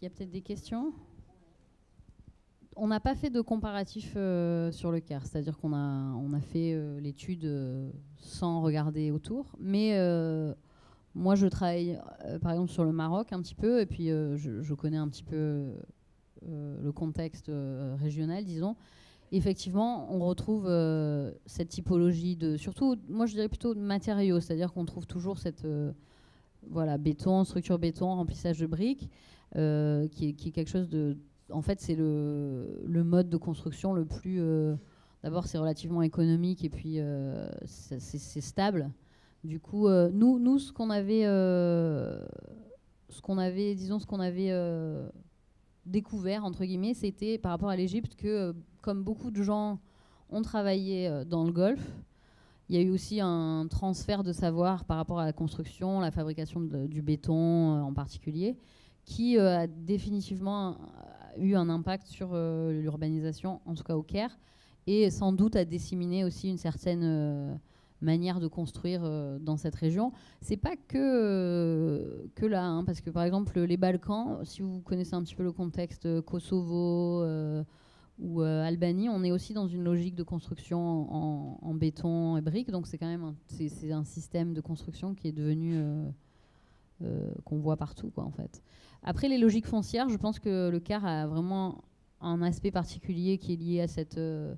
S2: Il y a peut-être des questions? On n'a pas fait de comparatif euh, sur le CAIR, c'est-à-dire qu'on a, on a fait euh, l'étude euh, sans regarder autour. Mais moi, je travaille par exemple sur le Maroc un petit peu, et puis je, connais un petit peu le contexte régional, disons. Effectivement, on retrouve cette typologie de, surtout, moi je dirais plutôt de matériaux, c'est-à-dire qu'on trouve toujours cette, voilà, béton, structure béton, remplissage de briques, qui, est, quelque chose de en fait, c'est le, mode de construction le plus. Euh, d'abord, c'est relativement économique et puis euh, c'est stable. Du coup, euh, nous, ce qu'on avait, ce qu'on avait, disons, ce qu'on avait découvert entre guillemets, c'était par rapport à l'Égypte que, comme beaucoup de gens ont travaillé dans le Golfe, il y a eu aussi un transfert de savoir par rapport à la construction, la fabrication du béton en particulier, qui a définitivement eu un impact sur euh, l'urbanisation, en tout cas au Caire, et sans doute a disséminé aussi une certaine euh, manière de construire euh, dans cette région. C'est pas que, que là, hein, parce que par exemple les Balkans, si vous connaissez un petit peu le contexte Kosovo ou Albanie, on est aussi dans une logique de construction en, béton et briques, donc c'est quand même un, c'est, un système de construction qui est devenu qu'on voit partout, quoi, en fait. Après, les logiques foncières, je pense que le CAR a vraiment un aspect particulier qui est lié à cette, euh,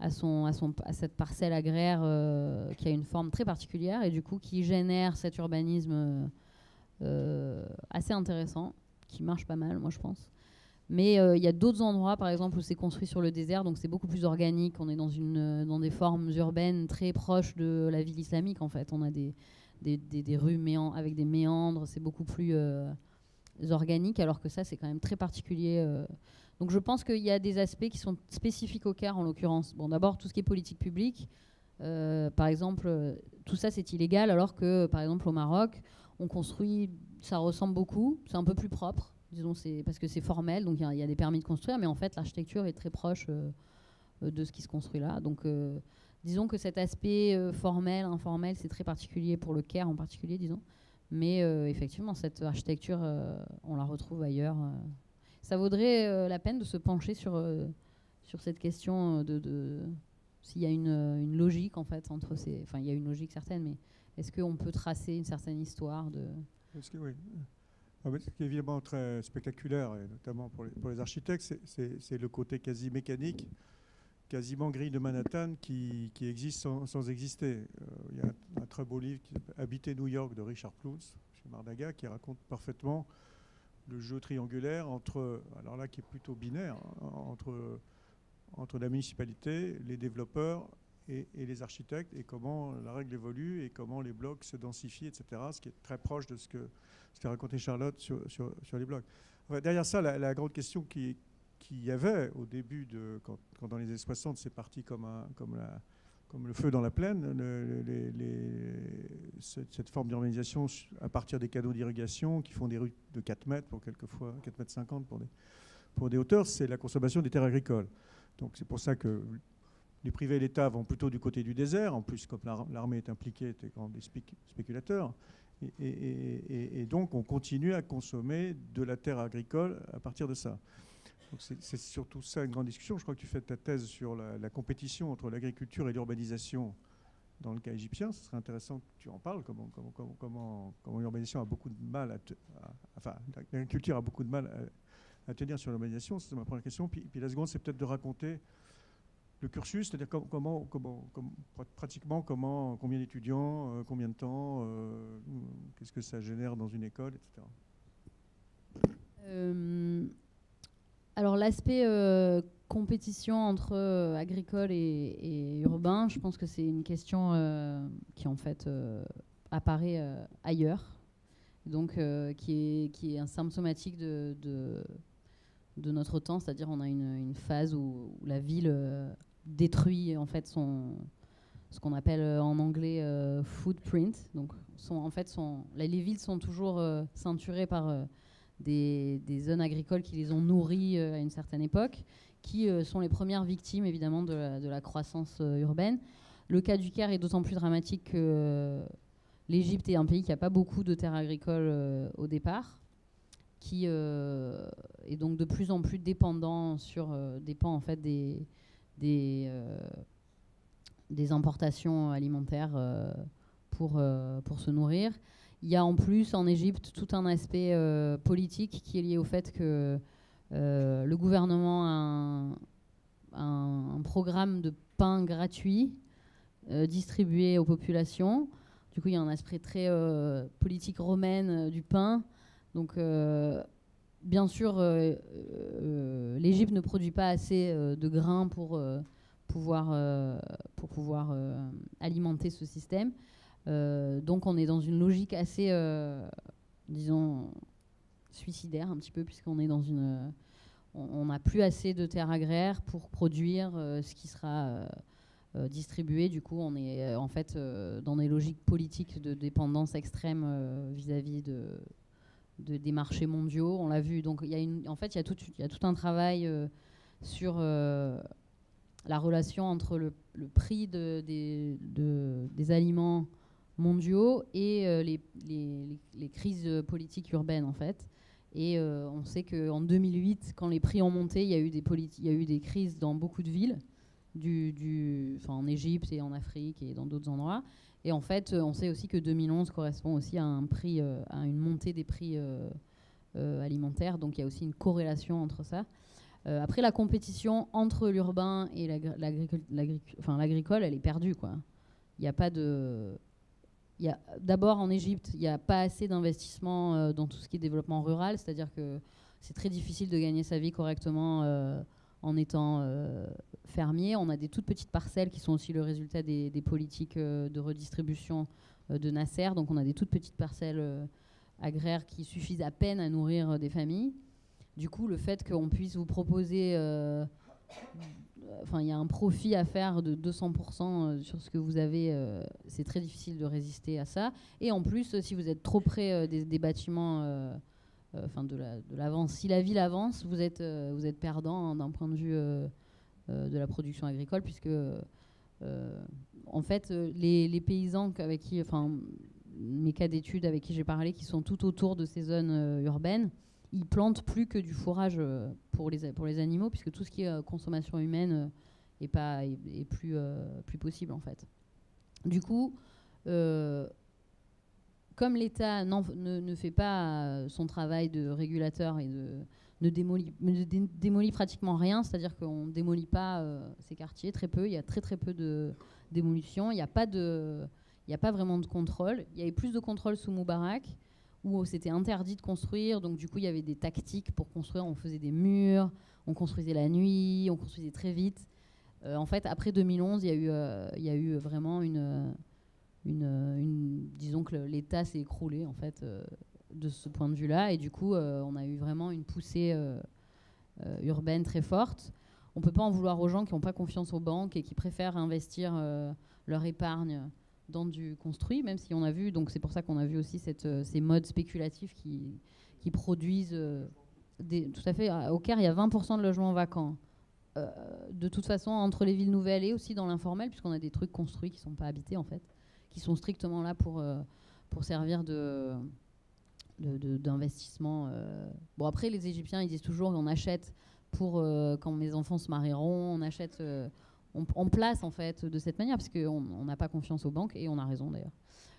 S2: à son, à son, à cette parcelle agraire euh, qui a une forme très particulière et du coup qui génère cet urbanisme euh, assez intéressant, qui marche pas mal, moi je pense. Mais il y a d'autres endroits, par exemple, où c'est construit sur le désert, donc c'est beaucoup plus organique. On est dans, une, dans des formes urbaines très proches de la ville islamique, en fait. On a des, des, des, rues avec des méandres, c'est beaucoup plus organiques, alors que ça, c'est quand même très particulier. Euh. Donc je pense qu'il y a des aspects qui sont spécifiques au CAR, en l'occurrence. Bon, d'abord, tout ce qui est politique publique. Euh, par exemple, euh, tout ça, c'est illégal, alors que, par exemple, au Maroc, on construit, ça ressemble beaucoup, c'est un peu plus propre, disons, parce que c'est formel, donc il y, a des permis de construire, mais en fait, l'architecture est très proche de ce qui se construit là. Donc, disons que cet aspect formel, informel, c'est très particulier pour le CAIR en particulier, disons. Mais euh, effectivement, cette architecture, euh, on la retrouve ailleurs. Euh. Ça vaudrait la peine de se pencher sur, sur cette question de, s'il y a une, logique en fait entre ces. Enfin, il y a une logique certaine, mais est-ce qu'on peut tracer une certaine histoire de.
S1: Que, oui. Ah, ce qui est évidemment très spectaculaire, et notamment pour les architectes, c'est le côté quasi mécanique quasiment grille de Manhattan qui, qui existe sans, exister. Euh, il y a un, très beau livre qui Habiter New York de Richard Ploutz chez Mardaga qui raconte parfaitement le jeu triangulaire entre, alors là qui est plutôt binaire, hein, entre, entre la municipalité, les développeurs et, les architectes et comment la règle évolue et comment les blocs se densifient, etc. Ce qui est très proche de ce que, ce qu'a raconté Charlotte sur, sur, les blocs. derrière ça, la, la grande question qui, qu'il y avait au début, de, quand, dans les années 60, c'est parti comme, un, comme, le feu dans la plaine, cette, forme d'urbanisation à partir des canaux d'irrigation qui font des rues de 4 mètres pour quelquefois 4 mètres 50 pour des, pour des hauteurs, c'est la consommation des terres agricoles. Donc c'est pour ça que les privés et l'État vont plutôt du côté du désert. En plus, comme l'armée est impliquée, des grands spéculateurs. Et, donc, on continue à consommer de la terre agricole à partir de ça. C'est surtout ça une grande discussion. Je crois que tu fais ta thèse sur la, compétition entre l'agriculture et l'urbanisation dans le cas égyptien. Ce serait intéressant que tu en parles. Comment, l'urbanisation a beaucoup de mal à, enfin, l'agriculture a beaucoup de mal à, tenir sur l'urbanisation. C'est ma première question. Puis, la seconde, c'est peut-être de raconter le cursus, c'est-à-dire comment, pratiquement comment, combien d'étudiants, euh, combien de temps, euh, qu'est-ce que ça génère dans une école, etc.
S2: alors l'aspect compétition entre agricole et, urbain, je pense que c'est une question qui en fait apparaît ailleurs, donc qui, est, qui est symptomatique de, de, notre temps, c'est-à-dire on a une, phase où, la ville détruit en fait son ce qu'on appelle euh, en anglais euh, footprint. Donc, sont, en fait, sont, les villes sont toujours euh, ceinturées par des, zones agricoles qui les ont nourries à une certaine époque, qui sont les premières victimes évidemment de la, croissance urbaine. Le cas du Caire est d'autant plus dramatique que l'Égypte est un pays qui n'a pas beaucoup de terres agricoles au départ, qui est donc de plus en plus dépendant sur dépend en fait des des, euh, des importations alimentaires euh, pour, euh, pour se nourrir. Il y a en plus en Égypte tout un aspect politique qui est lié au fait que le gouvernement a un, programme de pain gratuit distribué aux populations. Du coup, il y a un aspect très politique romaine du pain. Donc, bien sûr, euh, euh, l'Égypte ne produit pas assez euh, de grains pour pouvoir, pour pouvoir alimenter ce système. Donc on est dans une logique assez, disons, suicidaire un petit peu, puisqu'on est dans une... on n'a plus assez de terres agraires pour produire ce qui sera... distribué. Du coup, on est en fait dans des logiques politiques de dépendance extrême vis-à-vis de, des marchés mondiaux. On l'a vu. Donc, il y a une, en fait, il y, a tout, y a tout un travail euh, sur euh, la relation entre le, prix de, des, des, aliments mondiaux et euh, les, les, les, crises politiques urbaines, en fait. Et on sait qu'en 2008, quand les prix ont monté, il y a eu des, y a eu des crises dans beaucoup de villes, du, du, en Égypte et en Afrique et dans d'autres endroits. Et en fait, euh, on sait aussi que 2011 correspond aussi à, un prix, euh, à une montée des prix euh, alimentaires. Donc il y a aussi une corrélation entre ça. après, la compétition entre l'urbain et l'agricole, elle est perdue. Il n'y a pas de. D'abord, en Égypte, il n'y a pas assez d'investissement dans tout ce qui est développement rural, c'est-à-dire que c'est très difficile de gagner sa vie correctement en étant euh, fermier. On a des toutes petites parcelles qui sont aussi le résultat des, politiques euh, de redistribution euh, de Nasser. Donc on a des toutes petites parcelles agraires qui suffisent à peine à nourrir des familles. Du coup, le fait qu'on puisse vous proposer enfin, il y a un profit à faire de 200% sur ce que vous avez. c'est très difficile de résister à ça. Et en plus, si vous êtes trop près des, bâtiments euh, enfin de l'avance. si la ville avance, vous êtes, euh, vous êtes perdant hein, d'un point de vue euh, de la production agricole, puisque en fait, les, paysans avec qui, enfin, mes cas d'études avec qui j'ai parlé, qui sont tout autour de ces zones urbaines, ils plantent plus que du fourrage pour les, pour les animaux, puisque tout ce qui est consommation humaine est, pas, est, plus, plus possible en fait. Du coup, comme l'État ne, ne, fait pas euh, son travail de régulateur et de, ne, démolit, démolit pratiquement rien, c'est-à-dire qu'on ne démolit pas euh, ces quartiers, très peu, il y a très très peu de démolition, il n'y a, pas de, il a pas vraiment de contrôle. Il y avait plus de contrôle sous Moubarak, où c'était interdit de construire, donc du coup il y avait des tactiques pour construire, on faisait des murs, on construisait la nuit, on construisait très vite. Euh, en fait, après 2011, il y a eu, il y a eu vraiment une une, disons que l'État s'est écroulé en fait euh, de ce point de vue-là, et du coup, euh, on a eu vraiment une poussée euh, urbaine très forte. on peut pas en vouloir aux gens qui n'ont pas confiance aux banques et qui préfèrent investir leur épargne dans du construit, même si on a vu, donc c'est pour ça qu'on a vu aussi cette, ces modes spéculatifs qui, qui produisent des, tout à fait. Au Caire, il y a 20% de logements vacants. de toute façon, entre les villes nouvelles et aussi dans l'informel, puisqu'on a des trucs construits qui ne sont pas habités en fait, qui sont strictement là pour, pour servir de, d'investissement. Euh. Bon, après, les Égyptiens, ils disent toujours on achète pour euh, quand mes enfants se marieront, on achète, euh, on, place en fait de cette manière, parce qu'on n'a pas confiance aux banques, et on a raison d'ailleurs.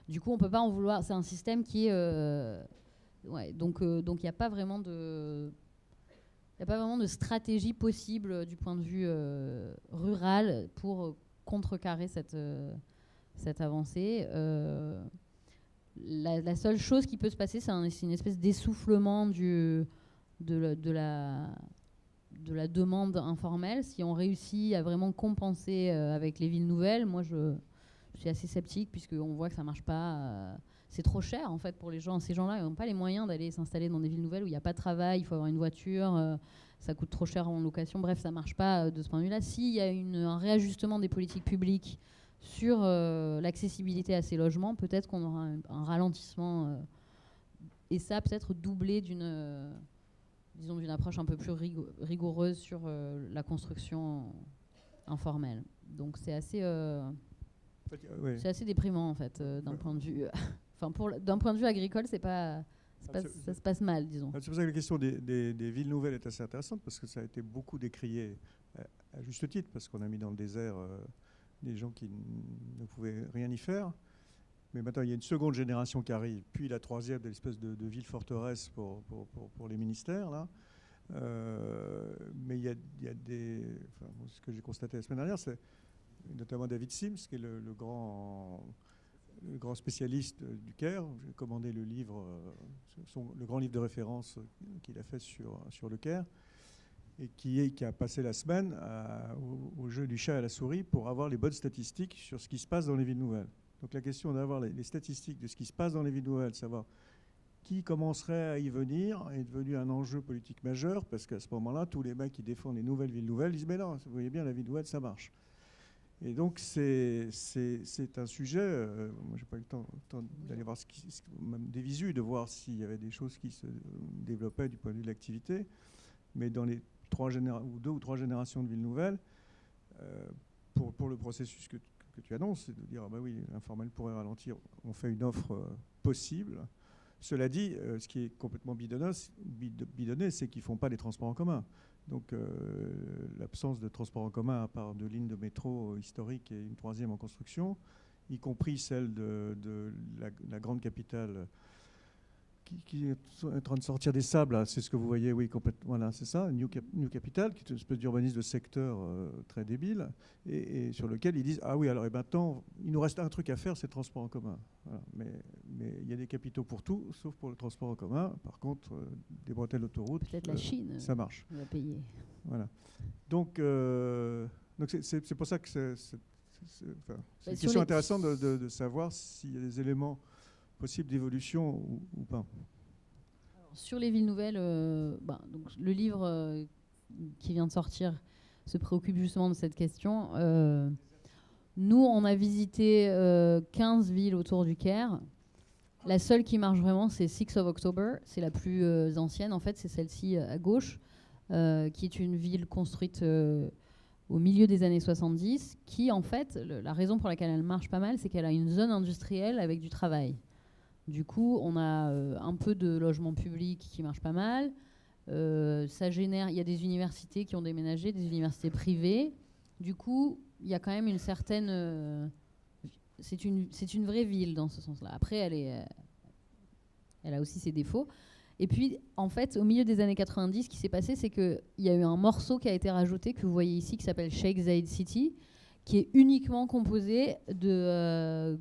S2: Du coup, on peut pas en vouloir. C'est un système qui est. ouais, donc donc il n'y a pas vraiment de. Il a pas vraiment de stratégie possible du point de vue rural pour contrecarrer cette, cette avancée la, seule chose qui peut se passer, c'est une espèce d'essoufflement de, la, de, la, demande informelle. Si on réussit à vraiment compenser euh, avec les villes nouvelles, moi je, suis assez sceptique puisqu'on voit que ça marche pas. Euh, c'est trop cher en fait pour les gens. Ces gens-là n'ont pas les moyens d'aller s'installer dans des villes nouvelles où il n'y a pas de travail, il faut avoir une voiture, euh, ça coûte trop cher en location. Bref, ça marche pas de ce point de vue-là. S'il y a un réajustement des politiques publiques sur l'accessibilité à ces logements, peut-être qu'on aura un, ralentissement. Euh, et ça, peut-être doublé d'une disons d'une approche un peu plus rigoureuse sur la construction informelle. Donc c'est assez, c'est assez déprimant en fait d'un point de vue, enfin pour d'un point de vue agricole, c'est pas, ça se passe mal, disons.
S1: C'est pour ça que la question des, des, villes nouvelles est assez intéressante parce que ça a été beaucoup décrié à, juste titre parce qu'on a mis dans le désert des gens qui ne pouvaient rien y faire. Mais maintenant, il y a une seconde génération qui arrive, puis la troisième de l'espèce de, ville forteresse pour, pour, pour, les ministères. Là. Euh, mais il y, a, des. Enfin, ce que j'ai constaté la semaine dernière, c'est notamment David Sims, qui est le, grand, le grand spécialiste du Caire. J'ai commandé le livre, euh, le grand livre de référence qu'il a fait sur, sur le Caire et qui, est, qui a passé la semaine au, jeu du chat à la souris pour avoir les bonnes statistiques sur ce qui se passe dans les villes nouvelles. Donc la question d'avoir les, statistiques de ce qui se passe dans les villes nouvelles, savoir qui commencerait à y venir, est devenu un enjeu politique majeur, parce qu'à ce moment-là, tous les mecs qui défendent les nouvelles villes nouvelles disent Mais non, vous voyez bien, la ville nouvelle, ça marche. Et donc, c'est un sujet. Euh, moi, j'ai pas eu le temps, d'aller voir ce qui, même des visus, de voir s'il y avait des choses qui se développaient du point de vue de l'activité. Mais dans les trois ou deux ou trois générations de villes nouvelles, euh, pour, pour, le processus que, que tu annonces, c'est de dire, ah bah oui, l'informel pourrait ralentir, on fait une offre euh, possible. Cela dit, euh, ce qui est complètement bidonné, c'est qu'ils ne font pas les transports en commun. Donc l'absence de transports en commun à part deux lignes de métro historiques et une troisième en construction, y compris celle de, de la, grande capitale qui, est en train de sortir des sables, c'est ce que vous voyez, oui, complètement. Voilà, c'est ça, New, New, Capital, qui est une espèce d'urbanisme de secteur euh, très débile, et, sur lequel ils disent Ah oui, alors et maintenant, il nous reste un truc à faire, c'est le transport en commun. Mais, mais il y a des capitaux pour tout, sauf pour le transport en commun. Par contre, euh, des bretelles d'autoroute,
S2: peut-être la euh, Chine,
S1: ça marche.
S2: On va payer.
S1: Voilà. Donc, donc c'est, pour ça que c'est, c'est bah, une question intéressante de, de savoir s'il y a des éléments possible d'évolution ou, pas
S2: Sur les villes nouvelles, euh, bah, donc, le livre euh, qui vient de sortir se préoccupe justement de cette question. Euh, nous, on a visité 15 villes autour du Caire. La seule qui marche vraiment, c'est 6 of October. C'est la plus ancienne, en fait, c'est celle-ci à gauche, qui est une ville construite au milieu des années 70, qui, en fait, la raison pour laquelle elle marche pas mal, c'est qu'elle a une zone industrielle avec du travail. Du coup, on a euh, un peu de logement public qui marche pas mal. Euh, ça génère, il y a des universités qui ont déménagé, des universités privées. Du coup, il y a quand même une certaine. Euh, c'est une, une vraie ville dans ce sens-là. Après, elle, est, elle a aussi ses défauts. Et puis, en fait, au milieu des années 90, ce qui s'est passé, c'est qu'il y a eu un morceau qui a été rajouté, que vous voyez ici, qui s'appelle Sheikh Zayed City, qui est uniquement composé de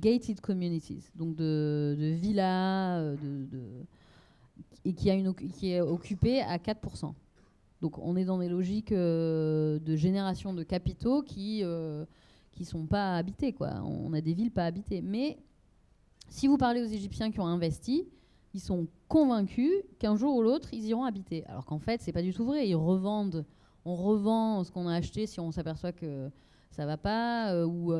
S2: gated communities, donc de, villas, euh, et qui, est occupée à 4%. Donc on est dans des logiques euh, de génération de capitaux qui ne euh, sont pas habités. Quoi. On a des villes pas habitées. Mais si vous parlez aux Égyptiens qui ont investi, ils sont convaincus qu'un jour ou l'autre, ils iront habiter. Alors qu'en fait, c'est pas du tout vrai. Ils revendent on revend ce qu'on a acheté si on s'aperçoit que ça va pas. ou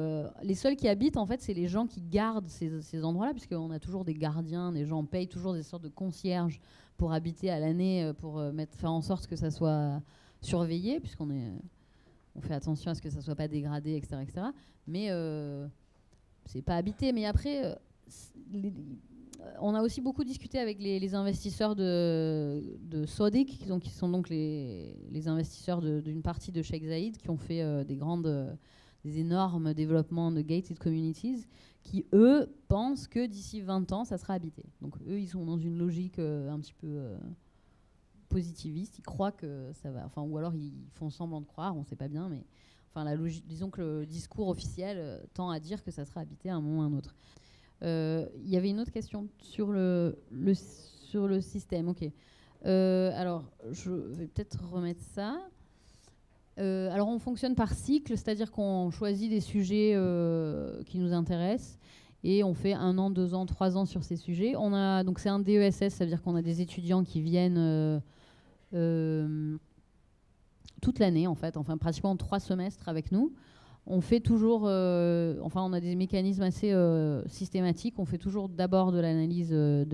S2: les seuls qui habitent, en fait, c'est les gens qui gardent ces, ces endroits-là, puisqu'on a toujours des gardiens, des gens payent toujours des sortes de concierges pour habiter à l'année, pour mettre, faire en sorte que ça soit surveillé, puisqu'on est, on fait attention à ce que ça soit pas dégradé, etc., etc. Mais c'est pas habité. Mais après, on a aussi beaucoup discuté avec les, investisseurs de, de Sodic, qui sont donc les, investisseurs d'une partie de Sheikh Zayed, qui ont fait euh, des grandes, des énormes développements de gated communities, qui eux pensent que d'ici 20 ans, ça sera habité. Donc eux, ils sont dans une logique euh, un petit peu euh, positiviste. Ils croient que ça va, enfin, ou alors ils font semblant de croire, on ne sait pas bien, mais enfin, la disons que le discours officiel tend à dire que ça sera habité à un moment ou à un autre. Euh, il y avait une autre question sur le, sur le système. Ok. Euh, alors, je vais peut-être remettre ça. Euh, alors, on fonctionne par cycle, c'est-à-dire qu'on choisit des sujets qui nous intéressent et on fait un an, deux ans, trois ans sur ces sujets. On a donc c'est un DESS, ça veut dire qu'on a des étudiants qui viennent toute l'année en fait, enfin pratiquement trois semestres avec nous on fait toujours, euh, enfin, on a des mécanismes assez euh, systématiques. On fait toujours d'abord de l'analyse, euh,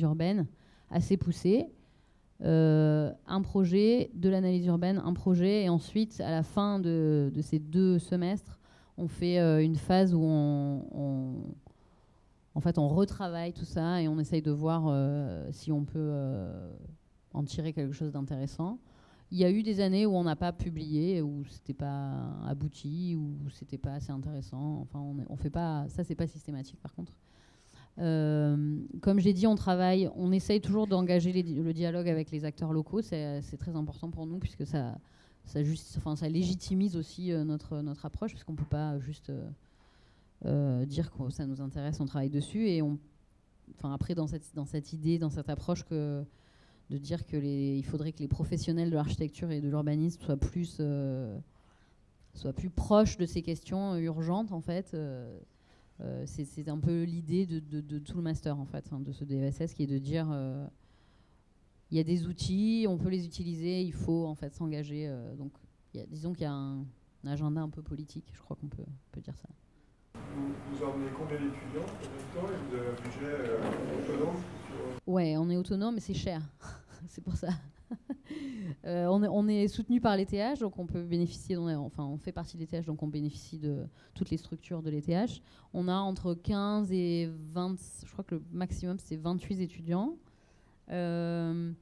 S2: urbaine assez poussée, un projet, de l'analyse urbaine, un projet, et ensuite, à la fin de, ces deux semestres, on fait une phase où on, fait, on retravaille tout ça et on essaye de voir si on peut en tirer quelque chose d'intéressant. Il y a eu des années où on n'a pas publié, où c'était pas abouti, où c'était pas assez intéressant. Enfin, on, on fait pas, ça c'est pas systématique par contre. Euh, comme j'ai dit, on travaille, on essaye toujours d'engager le dialogue avec les acteurs locaux. C'est très important pour nous puisque ça, ça, juste, enfin, ça légitimise aussi euh, notre, notre approche, puisqu'on peut pas juste euh, dire que ça nous intéresse, on travaille dessus. Et on, enfin, après, dans cette, dans cette idée, dans cette approche que de dire que il faudrait que les professionnels de l'architecture et de l'urbanisme soient plus euh, soient plus proches de ces questions urgentes en fait. Euh, euh, c'est un peu l'idée de, tout le master en fait, hein, de ce DSS, qui est de dire il y a des outils, on peut les utiliser, il faut en fait s'engager. donc disons qu'il y a un, agenda un peu politique, je crois qu'on peut, peut dire ça.
S1: Vous, vous emmenez combien d'étudiants budget
S2: Ouais, on est autonome, mais c'est cher. c'est pour ça. Euh, on, est, soutenu par l'ETH, donc on peut bénéficier, enfin on fait partie de l'ETH, donc on bénéficie de toutes les structures de l'ETH. On a entre 15 et 20, je crois que le maximum c'est 28 étudiants. Euh,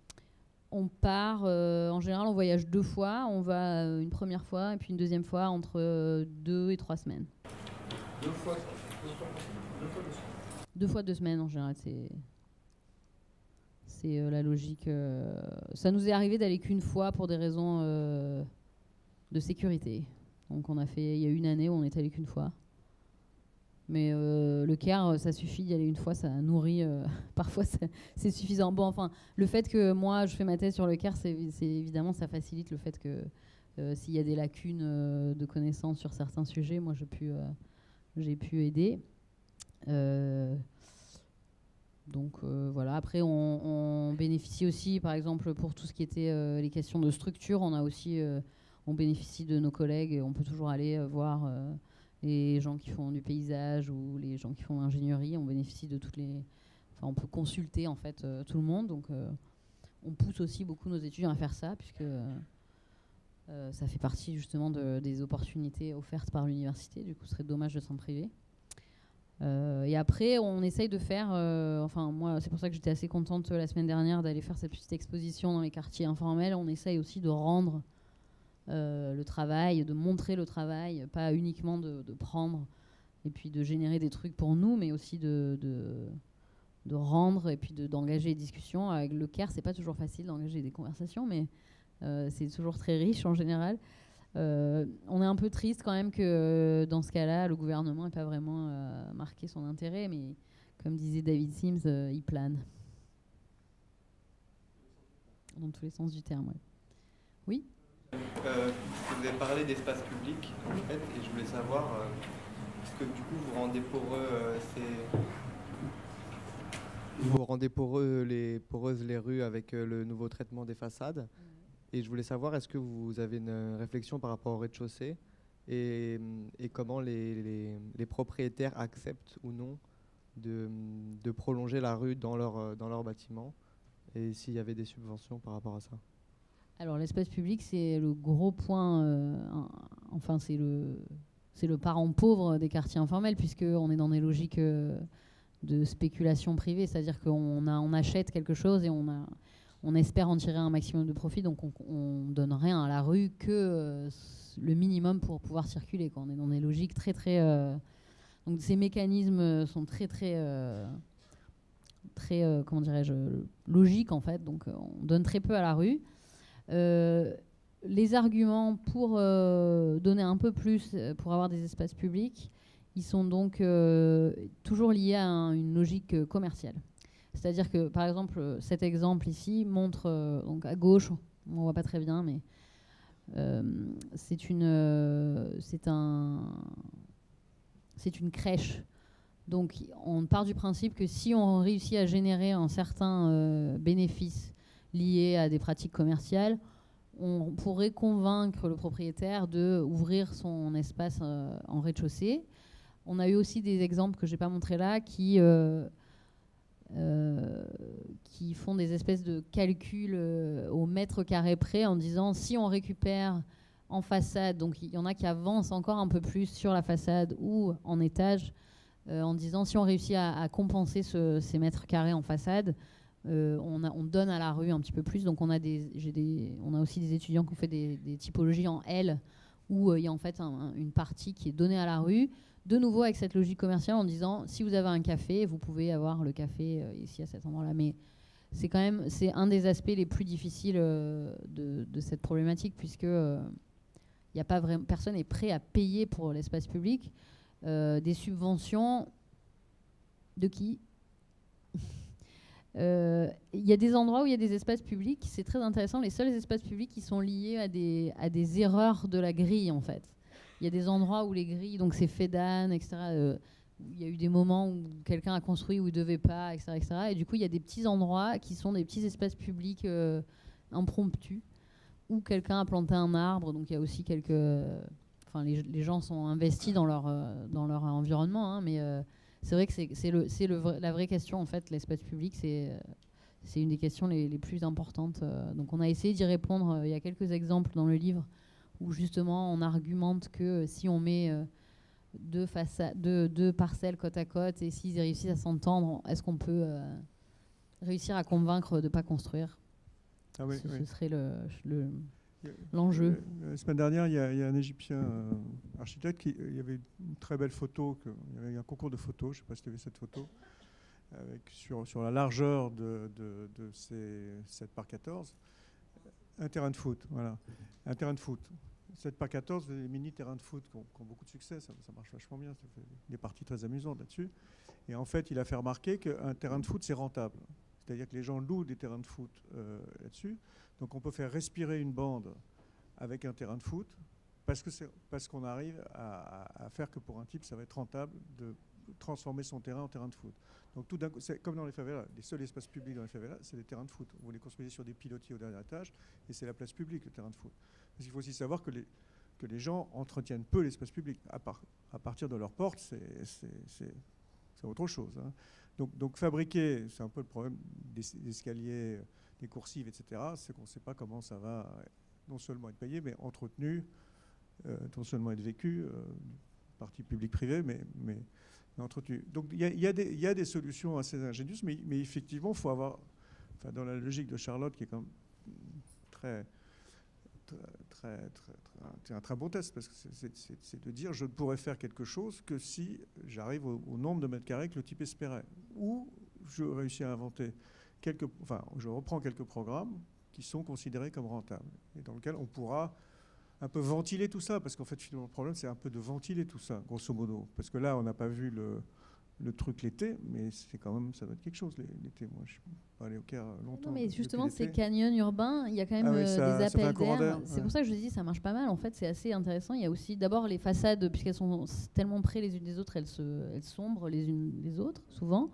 S2: on part, euh, en général on voyage deux fois, on va une première fois et puis une deuxième fois entre deux et trois semaines.
S1: Deux fois, deux fois, deux fois,
S2: deux fois deux semaines en général, c'est c'est euh, la logique. Euh, ça nous est arrivé d'aller qu'une fois pour des raisons euh, de sécurité. Donc on a fait, il y a une année où on est allé qu'une fois. Mais le Caire, ça suffit d'y aller une fois, ça nourrit. parfois, c'est suffisant. Bon, enfin, le fait que moi, je fais ma thèse sur le Caire, c'est évidemment, ça facilite le fait que s'il y a des lacunes de connaissances sur certains sujets, moi, j'ai pu, j'ai pu aider. Donc euh, voilà, après on, bénéficie aussi, par exemple, pour tout ce qui était euh, les questions de structure, on a aussi, euh, on bénéficie de nos collègues, on peut toujours aller voir les gens qui font du paysage ou les gens qui font l'ingénierie, on bénéficie de toutes les, enfin on peut consulter en fait tout le monde, donc on pousse aussi beaucoup nos étudiants à faire ça puisque ça fait partie justement des opportunités offertes par l'université, du coup ce serait dommage de s'en priver. Euh, et après, on essaye de faire, euh, enfin moi, c'est pour ça que j'étais assez contente la semaine dernière d'aller faire cette petite exposition dans les quartiers informels. On essaye aussi de rendre euh, le travail, de montrer le travail, pas uniquement de, prendre et puis de générer des trucs pour nous, mais aussi de, de, rendre et puis d'engager des discussions. Avec le CARE, c'est pas toujours facile d'engager des conversations, mais c'est toujours très riche en général. Euh, on est un peu triste quand même que euh, dans ce cas-là, le gouvernement n'ait pas vraiment euh, marqué son intérêt, mais comme disait David Sims, il plane. Dans tous les sens du terme, Oui?
S4: Vous avez parlé d'espace public, en fait, et je voulais savoir, est-ce que du coup vous rendez pour eux ces... Vous rendez pour eux les, poreuses les rues avec le nouveau traitement des façades? Et je voulais savoir, est-ce que vous avez une réflexion par rapport au rez-de-chaussée et, et, comment les, propriétaires acceptent ou non de, de, prolonger la rue dans leur, dans leur bâtiment et s'il y avait des subventions par rapport à ça?
S2: Alors l'espace public, c'est le gros point, euh, enfin c'est le, c'est le parent pauvre des quartiers informels puisqu'on est dans des logiques euh, de spéculation privée, c'est-à-dire qu'on on achète quelque chose et on a on espère en tirer un maximum de profit, donc on, ne donne rien à la rue que euh, le minimum pour pouvoir circuler. On est dans des logiques très très, euh, donc ces mécanismes sont très très euh, très comment dirais-je logiques en fait. Donc on donne très peu à la rue. les arguments pour donner un peu plus, pour avoir des espaces publics, ils sont donc toujours liés à une logique commerciale. C'est-à-dire que, par exemple, cet exemple ici montre, euh, donc à gauche, on ne voit pas très bien, mais euh, c'est une, euh, crèche. Donc, on part du principe que si on réussit à générer un certain bénéfice lié à des pratiques commerciales, on pourrait convaincre le propriétaire de ouvrir son espace en rez-de-chaussée. On a eu aussi des exemples que je n'ai pas montrés là qui euh, qui font des espèces de calculs euh, au mètre carré près en disant si on récupère en façade, donc il y en a qui avancent encore un peu plus sur la façade ou en étage, euh, en disant si on réussit à, compenser ces mètres carrés en façade, on, on, donne à la rue un petit peu plus. Donc on a, des, des on a aussi des étudiants qui ont fait des, typologies en L, où il y a en fait une partie qui est donnée à la rue de nouveau avec cette logique commerciale en disant si vous avez un café, vous pouvez avoir le café euh, ici à cet endroit-là. Mais c'est quand même un des aspects les plus difficiles euh, de, cette problématique puisque euh, personne n'est prêt à payer pour l'espace public des subventions de qui? Il y a des endroits où il y a des espaces publics, c'est très intéressant. Les seuls espaces publics qui sont liés à des, à des erreurs de la grille, en fait. Il y a des endroits où les grilles, donc c'est FEDAN, etc. Euh, il y a eu des moments où quelqu'un a construit où il ne devait pas, etc.. Et du coup, il y a des petits endroits qui sont des petits espaces publics euh, impromptus où quelqu'un a planté un arbre. Donc il y a aussi quelques. Enfin, les, gens sont investis dans leur, euh, dans leur environnement, hein, mais c'est vrai que c'est le la vraie question, en fait, l'espace public, c'est. c'est une des questions les, les plus importantes. donc on a essayé d'y répondre. Il y a quelques exemples dans le livre où justement on argumente que si on met euh, deux, deux, parcelles côte à côte et s'ils réussissent à s'entendre, est-ce qu'on peut euh, réussir à convaincre de ne pas construire?
S1: Ah oui,
S2: ce, serait le, l'enjeu.
S1: La semaine dernière, il y, a, un Égyptien euh, architecte qui il y avait une très belle photo, il y avait un concours de photos, je ne sais pas si tu as vu cette photo, avec, sur, sur la largeur de, de, de ces 7 par 14 un terrain de foot, voilà. Un terrain de foot. 7 par 14, des mini terrains de foot qui ont, beaucoup de succès, ça, marche vachement bien, ça fait des parties très amusantes là-dessus. Et en fait, il a fait remarquer qu'un terrain de foot, c'est rentable. C'est-à-dire que les gens louent des terrains de foot euh, là-dessus. Donc on peut faire respirer une bande avec un terrain de foot parce qu'on arrive à, à, faire que pour un type, ça va être rentable de transformer son terrain en terrain de foot. Donc tout d'un coup, c'est comme dans les favelas, les seuls espaces publics dans les favelas, c'est des terrains de foot. Vous les construisez sur des pilotis au dernier étage, et c'est la place publique, le terrain de foot. Parce qu'il faut aussi savoir que les, que les gens entretiennent peu l'espace public. À, part, à partir de leur porte, c'est autre chose. Hein. Donc, donc, fabriquer, c'est un peu le problème des, escaliers, des coursives, etc., c'est qu'on ne sait pas comment ça va non seulement être payé, mais entretenu, euh, non seulement être vécu, euh, partie publique-privée, mais Donc il y, a des solutions assez ingénieuses, mais, effectivement, il faut avoir, dans la logique de Charlotte, qui est quand même très, très, très, un très bon test, parce que c'est de dire je ne pourrais faire quelque chose que si j'arrive au, nombre de mètres carrés que le type espérait. Ou je réussis à inventer quelques, enfin, je reprends quelques programmes qui sont considérés comme rentables, et dans lesquels on pourra un peu ventiler tout ça, parce qu'en fait, finalement, le problème, c'est un peu de ventiler tout ça, grosso modo. Parce que là, on n'a pas vu le, le truc l'été, mais c'est quand même, ça doit être quelque chose l'été. Moi, je suis pas allé au Caire longtemps.
S2: Non, mais justement, ces canyons urbains, il y a quand même ah euh, des appels d'air. C'est pour ça que je dis, ça marche pas mal. En fait, c'est assez intéressant. Il y a aussi, d'abord, les façades, puisqu'elles sont tellement près les unes des autres, elles, se, elles sombrent les unes des autres, souvent.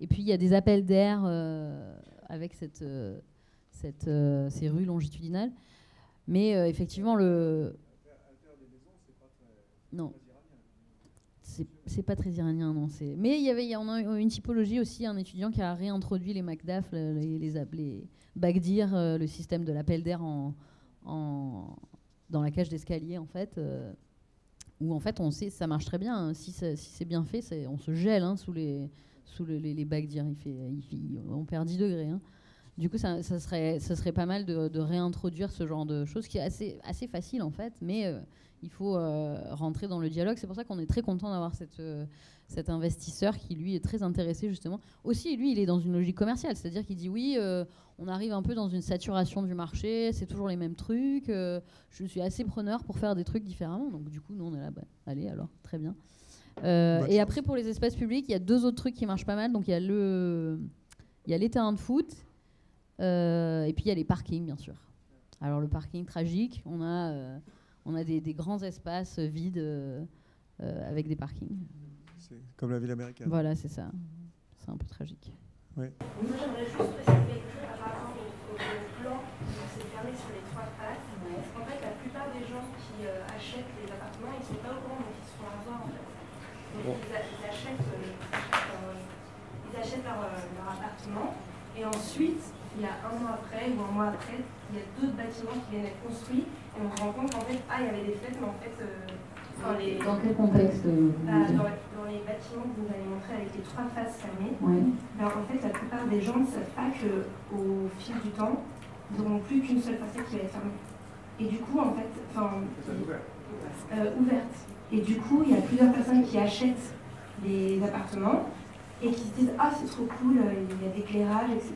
S2: Et puis, il y a des appels d'air euh, avec cette, euh, cette, ces rues longitudinales. Mais effectivement, le. Non. C'est pas très iranien, non. Mais il y avait, on a une typologie aussi, un étudiant qui a réintroduit les MacDAF, les, les, les Bagdir, le système de l'appel d'air en, en, dans la cage d'escalier, en fait où en fait on sait ça marche très bien. Hein. Si, si c'est bien fait, on se gèle hein, sous les sous les, les, bacs d'ir. Il fait, il on perd 10 degrés. Hein. Du coup, ça, ça, serait, ça serait pas mal de, de, réintroduire ce genre de choses qui est assez, assez facile en fait, mais euh, il faut euh, rentrer dans le dialogue. C'est pour ça qu'on est très content d'avoir cette, euh, cet investisseur qui, lui, est très intéressé justement. Aussi, lui, il est dans une logique commerciale, c'est-à-dire qu'il dit oui, on arrive un peu dans une saturation du marché, c'est toujours les mêmes trucs. je suis assez preneur pour faire des trucs différemment. Donc, du coup, nous, on est là, bah, allez, alors, très bien. et après, pour les espaces publics, il y a deux autres trucs qui marchent pas mal. Donc, il y a le, il y a les terrains de foot, et puis il y a les parkings, bien sûr. Alors, le parking tragique, on a on a des, des grands espaces vides euh, euh, avec des parkings.
S1: C'est comme la ville américaine.
S2: Voilà, c'est ça. C'est un peu tragique.
S1: Oui.
S5: Moi, j'aimerais juste préciser chose par rapport au, plan c'est fermé sur les trois faces. Parce qu'en fait, la plupart des gens qui euh, achètent les appartements, ils ne sont pas au courant, donc ils se font avoir en fait. Donc ils, ils, achètent, euh, ils achètent leur, leur appartement et ensuite il y a un mois après ou un mois après, il y a d'autres bâtiments qui viennent être construits et on se rend compte qu'en fait, ah, il y avait des fêtes, mais en fait. Euh,
S2: les, dans quel contexte euh,
S5: bah, dans, dans, les bâtiments que vous avez montrés avec les trois faces fermées, ben, en fait, la plupart des gens ne savent pas qu'au fil du temps, ils n'auront plus qu'une seule facette qui va être fermée. Et du coup, en fait, enfin. Euh, ouverte. Et du coup, il y a plusieurs personnes qui achètent des appartements et qui se disent Ah, c'est trop cool, il y a d'éclairage, etc.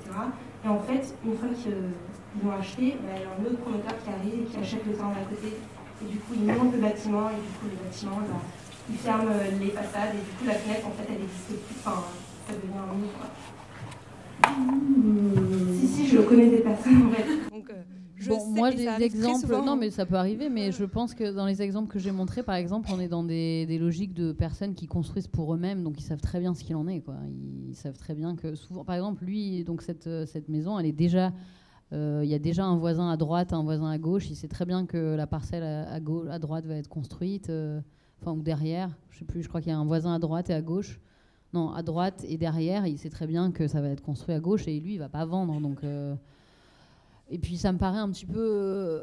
S5: Et en fait, une fois qu'ils l'ont acheté, bah, il y a un autre promoteur qui arrive et qui achète le terrain d'à côté. Et du coup, il monte le bâtiment et du coup, le bâtiment, bah, il ferme euh, les façades et du coup, la fenêtre, en fait, elle n'existe plus. Enfin, ça devient un mur, quoi. Mmh. Si, si, je connais des personnes, en fait. Donc, euh,
S2: bon, moi, des exemples, non, mais ça peut arriver, mais je pense que dans les exemples que j'ai montrés, par exemple, on est dans des, des, logiques de personnes qui construisent pour eux-mêmes, donc ils savent très bien ce qu'il en est, quoi. Ils, savent très bien que souvent, par exemple, lui, donc cette, cette maison, elle est déjà. Euh, il y a déjà un voisin à droite, un voisin à gauche. Il sait très bien que la parcelle à, gauche, à droite va être construite, euh, enfin ou derrière. Je sais plus. Je crois qu'il y a un voisin à droite et à gauche. Non, à droite et derrière, il sait très bien que ça va être construit à gauche et lui, il va pas vendre. Donc euh, et puis ça me paraît un petit peu euh,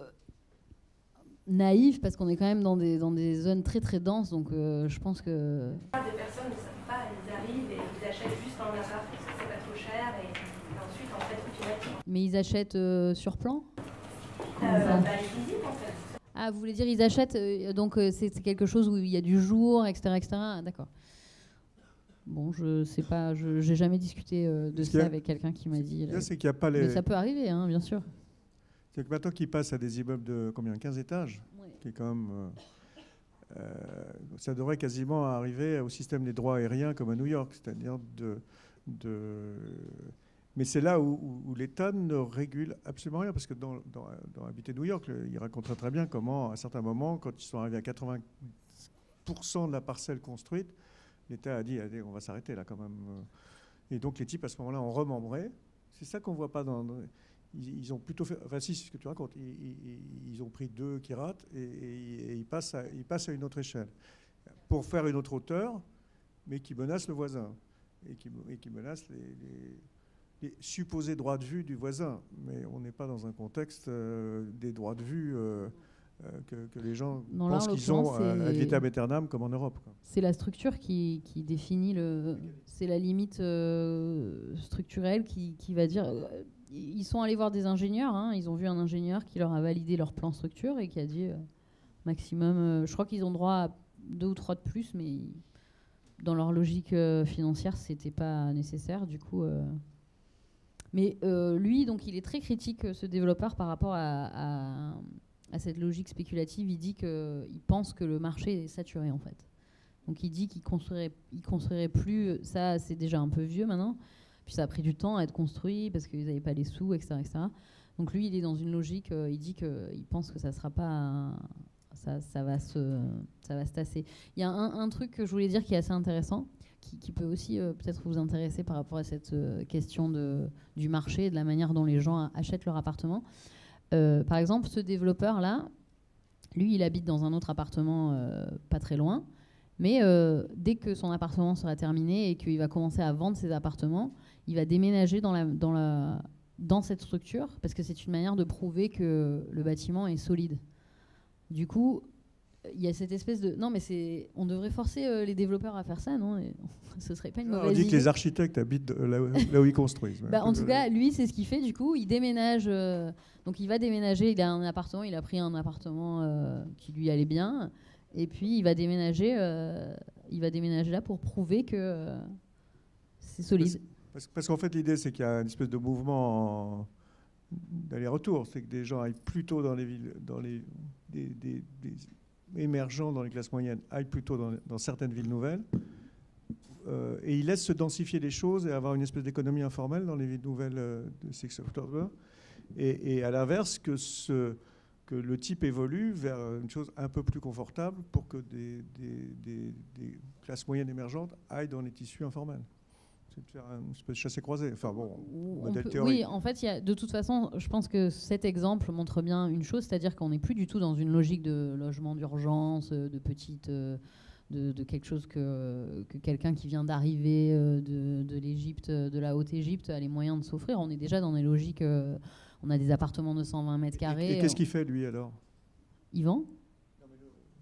S2: naïf parce qu'on est quand même dans des, dans des zones très très denses. Donc euh, je pense que.
S5: Des personnes ne savent pas, ils arrivent et ils achètent juste un appart parce que c'est pas trop cher et, ensuite en fait ils
S2: Mais ils achètent euh, sur plan?
S5: Bah, ils en fait.
S2: Ah, vous voulez dire ils achètent, donc c'est quelque chose où il y a du jour, etc. etc. D'accord. Bon, je sais pas, je n'ai jamais discuté de ça avec quelqu'un qui m'a dit.
S1: c'est qu'il a pas les...
S2: Mais ça peut arriver, hein, bien sûr.
S1: C'est que maintenant qu'ils passent à des immeubles de combien 15 étages, qui est quand même. Euh, euh, ça devrait quasiment arriver au système des droits aériens comme à New York, c'est-à-dire de, de. Mais c'est là où, l'État ne régule absolument rien, parce que dans, dans, dans Habiter New York, il raconterait très bien comment, à certains moments, quand ils sont arrivés à 80% de la parcelle construite, l'État a dit allez, on va s'arrêter là quand même. Et donc les types à ce moment-là ont remembré. C'est ça qu'on ne voit pas dans ils, ont plutôt fait. Enfin, si, c'est ce que tu racontes. Ils, ont pris deux qui ratent et, ils, passent à, ils une autre échelle pour faire une autre hauteur, mais qui menace le voisin et qui, et qui menace les, supposés droits de vue du voisin. Mais on n'est pas dans un contexte euh, des droits de vue. Euh, euh, que, les gens pensent qu'ils ont à vitam aeternam comme en Europe.
S2: C'est la structure qui, qui, définit le. C'est la limite structurelle qui, qui, va dire ils sont allés voir des ingénieurs. Hein. Ils ont vu un ingénieur qui leur a validé leur plan structure et qui a dit euh, maximum. Euh, je crois qu'ils ont droit à deux ou trois de plus, mais dans leur logique euh, financière, c'était pas nécessaire. Du coup. Mais lui, donc, il est très critique, ce développeur, par rapport à, à, cette logique spéculative. Il dit qu'il pense que le marché est saturé, en fait. Donc, il dit qu'il construirait, il construirait plus. Ça, c'est déjà un peu vieux maintenant. Puis ça a pris du temps à être construit parce qu'ils n'avaient pas les sous, etc.. Donc lui, il est dans une logique, euh, il dit qu'il pense que ça sera pas. ça, va se, ça va se tasser. Il y a un, truc que je voulais dire qui est assez intéressant, qui, peut aussi euh, peut-être vous intéresser par rapport à cette euh, question de, du marché de la manière dont les gens achètent leur appartement. Par exemple, ce développeur-là, lui, il habite dans un autre appartement pas très loin. Mais dès que son appartement sera terminé et qu'il va commencer à vendre ses appartements, il va déménager dans, dans cette structure parce que c'est une manière de prouver que le bâtiment est solide. Du coup, il y a cette espèce de non mais c'est on devrait forcer euh, les développeurs à faire ça non ce serait pas une mauvaise idée.
S1: On dit que les architectes habitent là, où, ils construisent.
S2: bah, en tout cas lui c'est ce qu'il fait du coup il déménage euh, donc il va déménager il a un appartement il a pris un appartement euh, qui lui allait bien et puis il va déménager il va déménager là pour prouver que c'est solide.
S1: Parce, parce qu'en fait l'idée c'est qu'il y a une espèce de mouvement d'aller-retour c'est que des gens aillent plutôt dans les villes dans les des, des émergents dans les classes moyennes aillent plutôt dans, certaines villes nouvelles. Euh, et ils laissent se densifier les choses et avoir une espèce d'économie informelle dans les villes nouvelles euh, de 6 October. Et, à l'inverse, que, le type évolue vers une chose un peu plus confortable pour que des, des classes moyennes émergentes aillent dans les tissus informels de faire une espèce de chassé-croisé. Enfin bon,
S2: modèle Oui, en fait, y a, de toute façon, je pense que cet exemple montre bien une chose, c'est-à-dire qu'on n'est plus du tout dans une logique de logement d'urgence, euh, de petite. Euh, de, quelque chose que, que quelqu'un qui vient d'arriver euh, de, de l'Égypte, de la Haute-Égypte, a les moyens de s'offrir. On est déjà dans des logiques. on a des appartements de 120 mètres carrés.
S1: Et, qu'est-ce qu'il fait, lui, alors?
S2: Yvan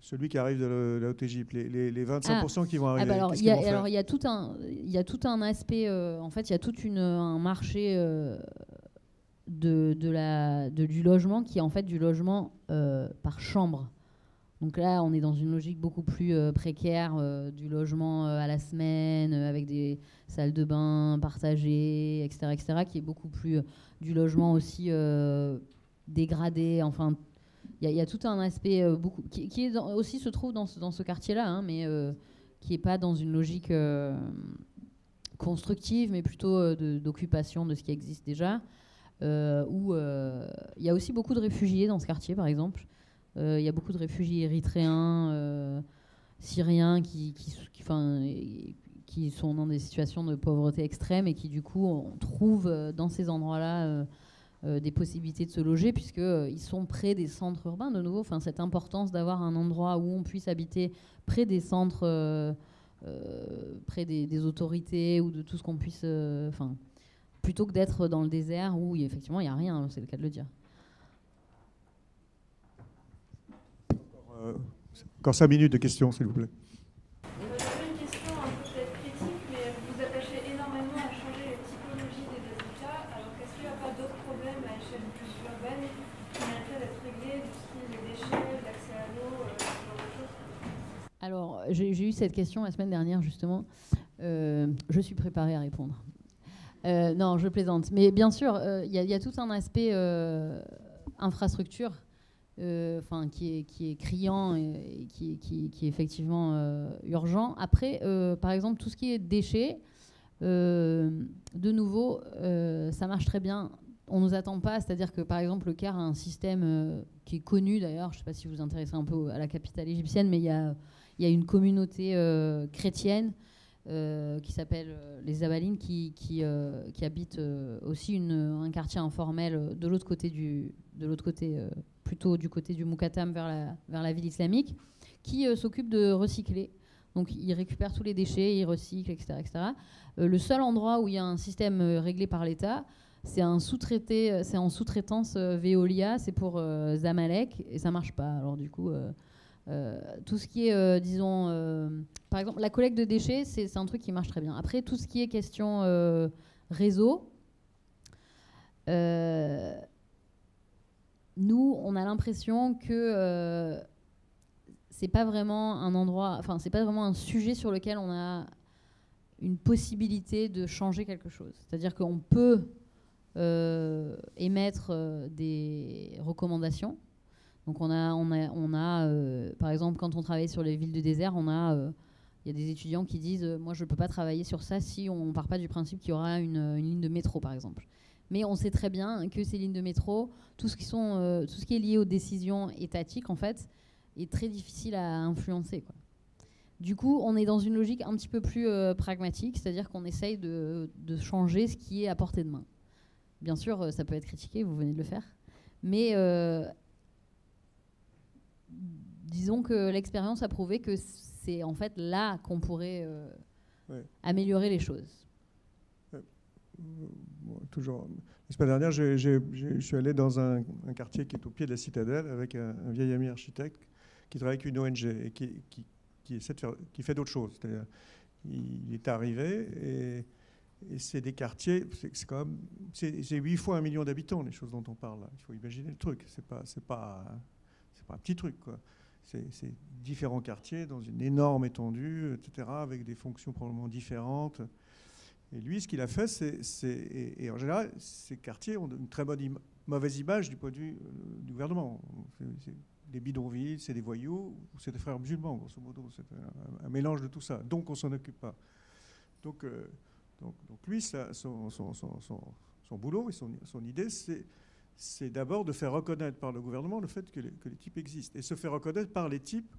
S1: celui qui arrive de la Haute-Égypte, les, les, 25% ah. qui vont arriver.
S2: Ah bah alors, il y, a tout un, il y a tout un aspect, euh, en fait, il y a tout une, un marché euh, de, de, la, de, du logement qui est en fait du logement euh, par chambre. Donc là, on est dans une logique beaucoup plus précaire du logement à la semaine, avec des salles de bain partagées, etc., etc., qui est beaucoup plus du logement aussi dégradé, enfin il y, a tout un aspect euh, qui, aussi se trouve dans ce, dans ce quartier-là, hein, mais euh, qui n'est pas dans une logique euh, constructive, mais plutôt d'occupation de, ce qui existe déjà. il y a aussi beaucoup de réfugiés dans ce quartier, par exemple. Il y a beaucoup de réfugiés érythréens, syriens, qui, qui, sont dans des situations de pauvreté extrême et qui, du coup, on trouve dans ces endroits-là des possibilités de se loger, puisqu'ils euh, sont près des centres urbains, de nouveau. Enfin, cette importance d'avoir un endroit où on puisse habiter près des centres, euh, près des, autorités ou de tout ce qu'on puisse. Plutôt que d'être dans le désert où effectivement il n'y a rien, c'est le cas de le dire.
S1: encore cinq minutes de questions, s'il vous plaît.
S2: J'ai eu cette question la semaine dernière, justement. Euh, je suis préparée à répondre. Euh, non, je plaisante. Mais bien sûr, euh, il y, a tout un aspect infrastructure enfin, qui, est, criant et qui est effectivement urgent. Après, par exemple, tout ce qui est déchets, de nouveau, ça marche très bien. On ne nous attend pas, c'est-à-dire que par exemple, le CAR a un système qui est connu d'ailleurs, je ne sais pas si vous vous intéressez un peu à la capitale égyptienne, mais il y a il y a une communauté euh, chrétienne euh, qui s'appelle euh, les Abalines, qui, qui, qui habite aussi une, un quartier informel de l'autre côté, du, de l'autre côté plutôt du côté du vers la, vers la ville islamique, qui s'occupe de recycler. Donc ils récupèrent tous les déchets, ils recyclent, etc. etc. le seul endroit où il y a un système réglé par l'État, c'est un sous-traité, c'est en sous-traitance Veolia, c'est pour Zamalek, et ça marche pas. Alors du coup, euh, tout ce qui est, euh, disons, euh, par exemple, la collecte de déchets, c'est un truc qui marche très bien. Après, tout ce qui est question réseau, nous, on a l'impression que c'est pas vraiment un endroit, enfin, c'est pas vraiment un sujet sur lequel on a une possibilité de changer quelque chose. C'est-à-dire qu'on peut émettre des recommandations, donc on a, on a, on a euh, par exemple, quand on travaille sur les villes de désert, on a, il euh, y a des étudiants qui disent, euh, moi je ne peux pas travailler sur ça si on ne part pas du principe qu'il y aura une, ligne de métro, par exemple. Mais on sait très bien que ces lignes de métro, tout ce qui, est lié aux décisions étatiques, en fait, est très difficile à influencer. Du coup, on est dans une logique un petit peu plus pragmatique, c'est-à-dire qu'on essaye de, changer ce qui est à portée de main. Bien sûr, ça peut être critiqué, vous venez de le faire. Mais disons que l'expérience a prouvé que c'est en fait là qu'on pourrait améliorer les choses.
S1: toujours. La semaine dernière, je suis allé dans un, quartier qui est au pied de la citadelle avec un, vieil ami architecte qui travaille avec une ONG et qui, qui, qui, essaie de faire, qui fait d'autres choses. il est arrivé et, c'est des quartiers, c'est quand même, c'est huit fois un million d'habitants, les choses dont on parle. Là. Il faut imaginer le truc. C'est pas, c'est pas, c'est pas un petit truc, quoi. C'est différents quartiers dans une énorme étendue, etc., avec des fonctions probablement différentes. Et lui, ce qu'il a fait, c'est. Et, en général, ces quartiers ont une très mauvaise image du point de vue euh, du gouvernement. C'est des bidonvilles, c'est des voyous, c'est des frères musulmans, grosso modo. C'est un, mélange de tout ça. Donc, on s'en occupe pas. Donc, euh, donc, lui, son, son, son, son, boulot et son, idée, c'est d'abord de faire reconnaître par le gouvernement le fait que les, types existent. Et se faire reconnaître par les types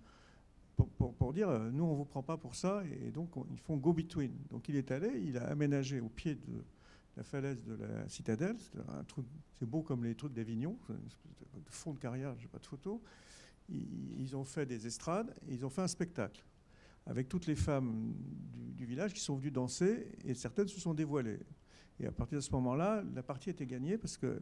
S1: pour, dire euh, nous on ne vous prend pas pour ça et donc ils font go between. Donc il est allé, il a aménagé au pied de la falaise de la citadelle, c'est beau comme les trucs d'Avignon, de fond de carrière, j'ai pas de photo. Ils, ont fait des estrades, et ils ont fait un spectacle avec toutes les femmes du, village qui sont venues danser et certaines se sont dévoilées. Et à partir de ce moment-là, la partie était gagnée parce que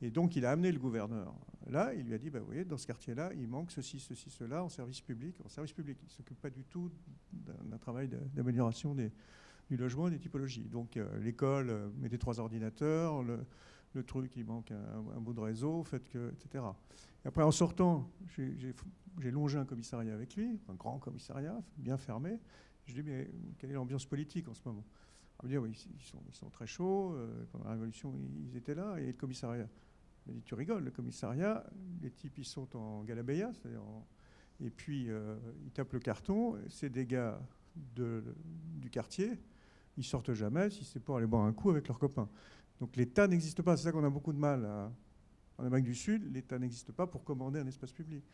S1: et donc, il a amené le gouverneur là. Il lui a dit, bah, vous voyez, dans ce quartier-là, il manque ceci, ceci, cela en service public. En service public, il ne s'occupe pas du tout d'un travail d'amélioration du logement et des typologies. Donc, euh, l'école euh, met des trois ordinateurs, le, truc, il manque un, bout de réseau, fait que, etc. Et après, en sortant, j'ai longé un commissariat avec lui, un grand commissariat, bien fermé. Je lui ai dit, mais quelle est l'ambiance politique en ce moment? Il dit, oui, ils sont, très chauds. Euh, pendant la Révolution, ils étaient là. Et le commissariat m'a dit, tu rigoles, le commissariat, les types, ils sont en c'est-à-dire et puis euh, ils tapent le carton, c'est des gars du quartier, ils sortent jamais si c'est pour aller boire un coup avec leurs copains. Donc l'État n'existe pas, c'est ça qu'on a beaucoup de mal en Amérique du Sud, l'État n'existe pas pour commander un espace public.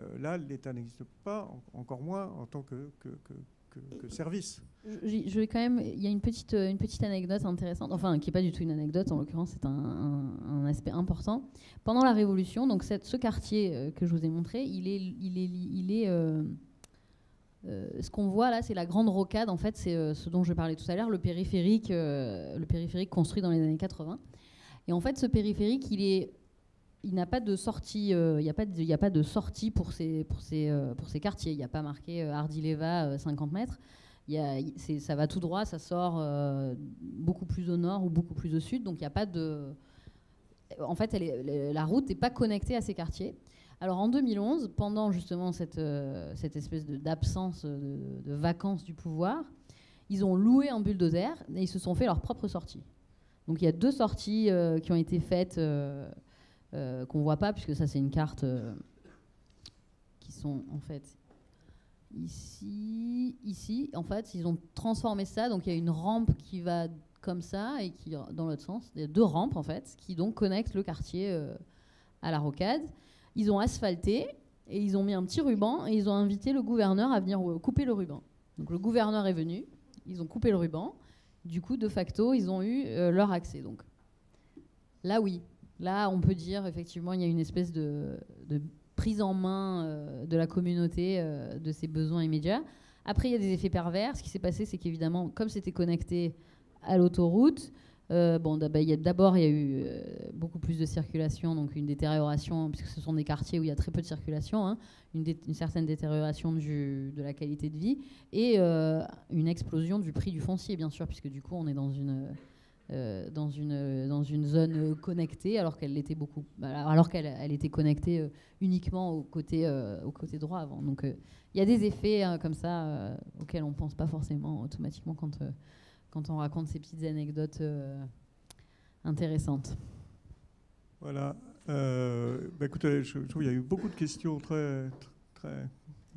S1: Euh, là, l'État n'existe pas, encore moins en tant que, service.
S2: Je, vais quand même. Il y a une petite, euh, une petite anecdote intéressante, enfin qui n'est pas du tout une anecdote, en l'occurrence c'est un, aspect important. Pendant la Révolution, donc ce quartier euh, que je vous ai montré, il est, il est, il est euh, ce qu'on voit là, c'est la grande rocade. En fait, c'est ce dont je parlais tout à l'heure, le périphérique, le périphérique construit dans les années 80. Et en fait, ce périphérique, il est il n'a pas de sortie, il n'y a, pas de, sortie pour ces, ces quartiers. Il n'y a pas marqué Ardileva 50 mètres. Ça va tout droit, ça sort beaucoup plus au nord ou beaucoup plus au sud. Donc il n'y a pas de. En fait, la route n'est pas connectée à ces quartiers. Alors en 2011, pendant justement cette, espèce d'absence, de, de, vacances du pouvoir, ils ont loué un bulldozer et ils se sont fait leur propre sortie. Donc il y a deux sorties qui ont été faites euh, qu'on voit pas, puisque ça c'est une carte euh, qui sont en fait ici, ici. En fait, ils ont transformé ça, donc il y a une rampe qui va comme ça et qui dans l'autre sens. Il y a deux rampes en fait qui donc connectent le quartier euh, à la rocade. Ils ont asphalté et ils ont mis un petit ruban et ils ont invité le gouverneur à venir couper le ruban. Donc le gouverneur est venu, ils ont coupé le ruban. Du coup, de facto, ils ont eu leur accès. Donc là, oui, Là, on peut dire effectivement, il y a une espèce de, prise en main euh, de la communauté euh, de ses besoins immédiats. Après, il y a des effets pervers. Ce qui s'est passé, c'est qu'évidemment, comme c'était connecté à l'autoroute, euh, bon, d'abord, il y a eu beaucoup plus de circulation, donc une détérioration, puisque ce sont des quartiers où il y a très peu de circulation, hein, une, certaine détérioration de la qualité de vie, et une explosion du prix du foncier, bien sûr, puisque du coup, on est dans une euh, dans, une, dans une zone connectée, alors qu'elle était beaucoup, alors qu'elle elle était connectée euh, uniquement au côté, euh, au côté droit avant. Donc il y a des effets hein, comme ça auxquels on ne pense pas forcément automatiquement quand, quand on raconte ces petites anecdotes intéressantes.
S1: Voilà. Bah, écoutez, je, trouve qu'il y a eu beaucoup de questions très, très,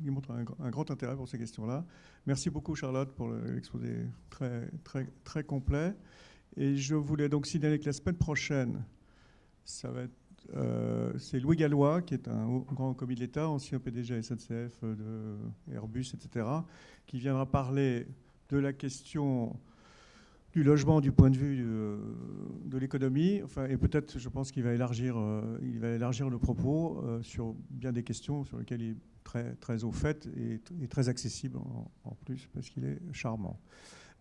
S1: qui montrent un, un grand intérêt pour ces questions-là. Merci beaucoup Charlotte pour l'exposé très, très, très complet. Et je voulais donc signaler que la semaine prochaine, ça va être, euh, c'est Louis Gallois, qui est un grand commis de l'État, ancien PDG SNCF, de Airbus, etc., qui viendra parler de la question du logement du point de vue de, l'économie. Enfin, et peut-être, je pense qu'il va élargir, il va élargir le propos sur bien des questions sur lesquelles il est très, très au fait et, très accessible en, plus parce qu'il est charmant.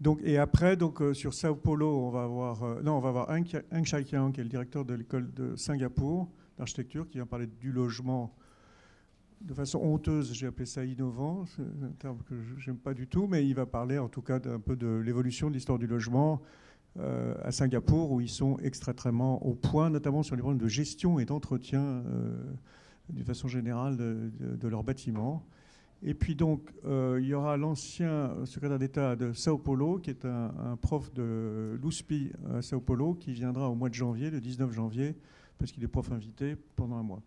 S1: Donc, et après, donc, sur Sao Paulo, on va avoir, non, on va avoir Ang, Ang qui est le directeur de l'école de Singapour d'architecture, qui vient parler du logement de façon honteuse, j'ai appelé ça innovant, c'est un terme que je n'aime pas du tout, mais il va parler en tout cas d'un peu de l'évolution de l'histoire du logement euh, à Singapour, où ils sont extrêmement au point, notamment sur les problèmes de gestion et d'entretien euh, d'une façon générale de, leurs bâtiments. Et puis donc, euh, il y aura l'ancien secrétaire d'État de Sao Paulo, qui est un, prof de l'USPI à Sao Paulo, qui viendra au mois de janvier, le 19 janvier, parce qu'il est prof invité pendant un mois.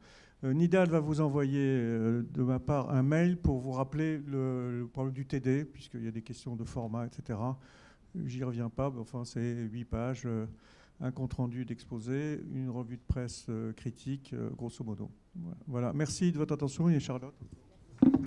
S1: Euh, Nidal va vous envoyer euh, de ma part un mail pour vous rappeler le, problème du TD, puisqu'il y a des questions de format, etc. J'y reviens pas, mais enfin c'est huit pages, euh, un compte-rendu d'exposé, une revue de presse critique, grosso modo. Voilà. Merci de votre attention et Charlotte. どうも。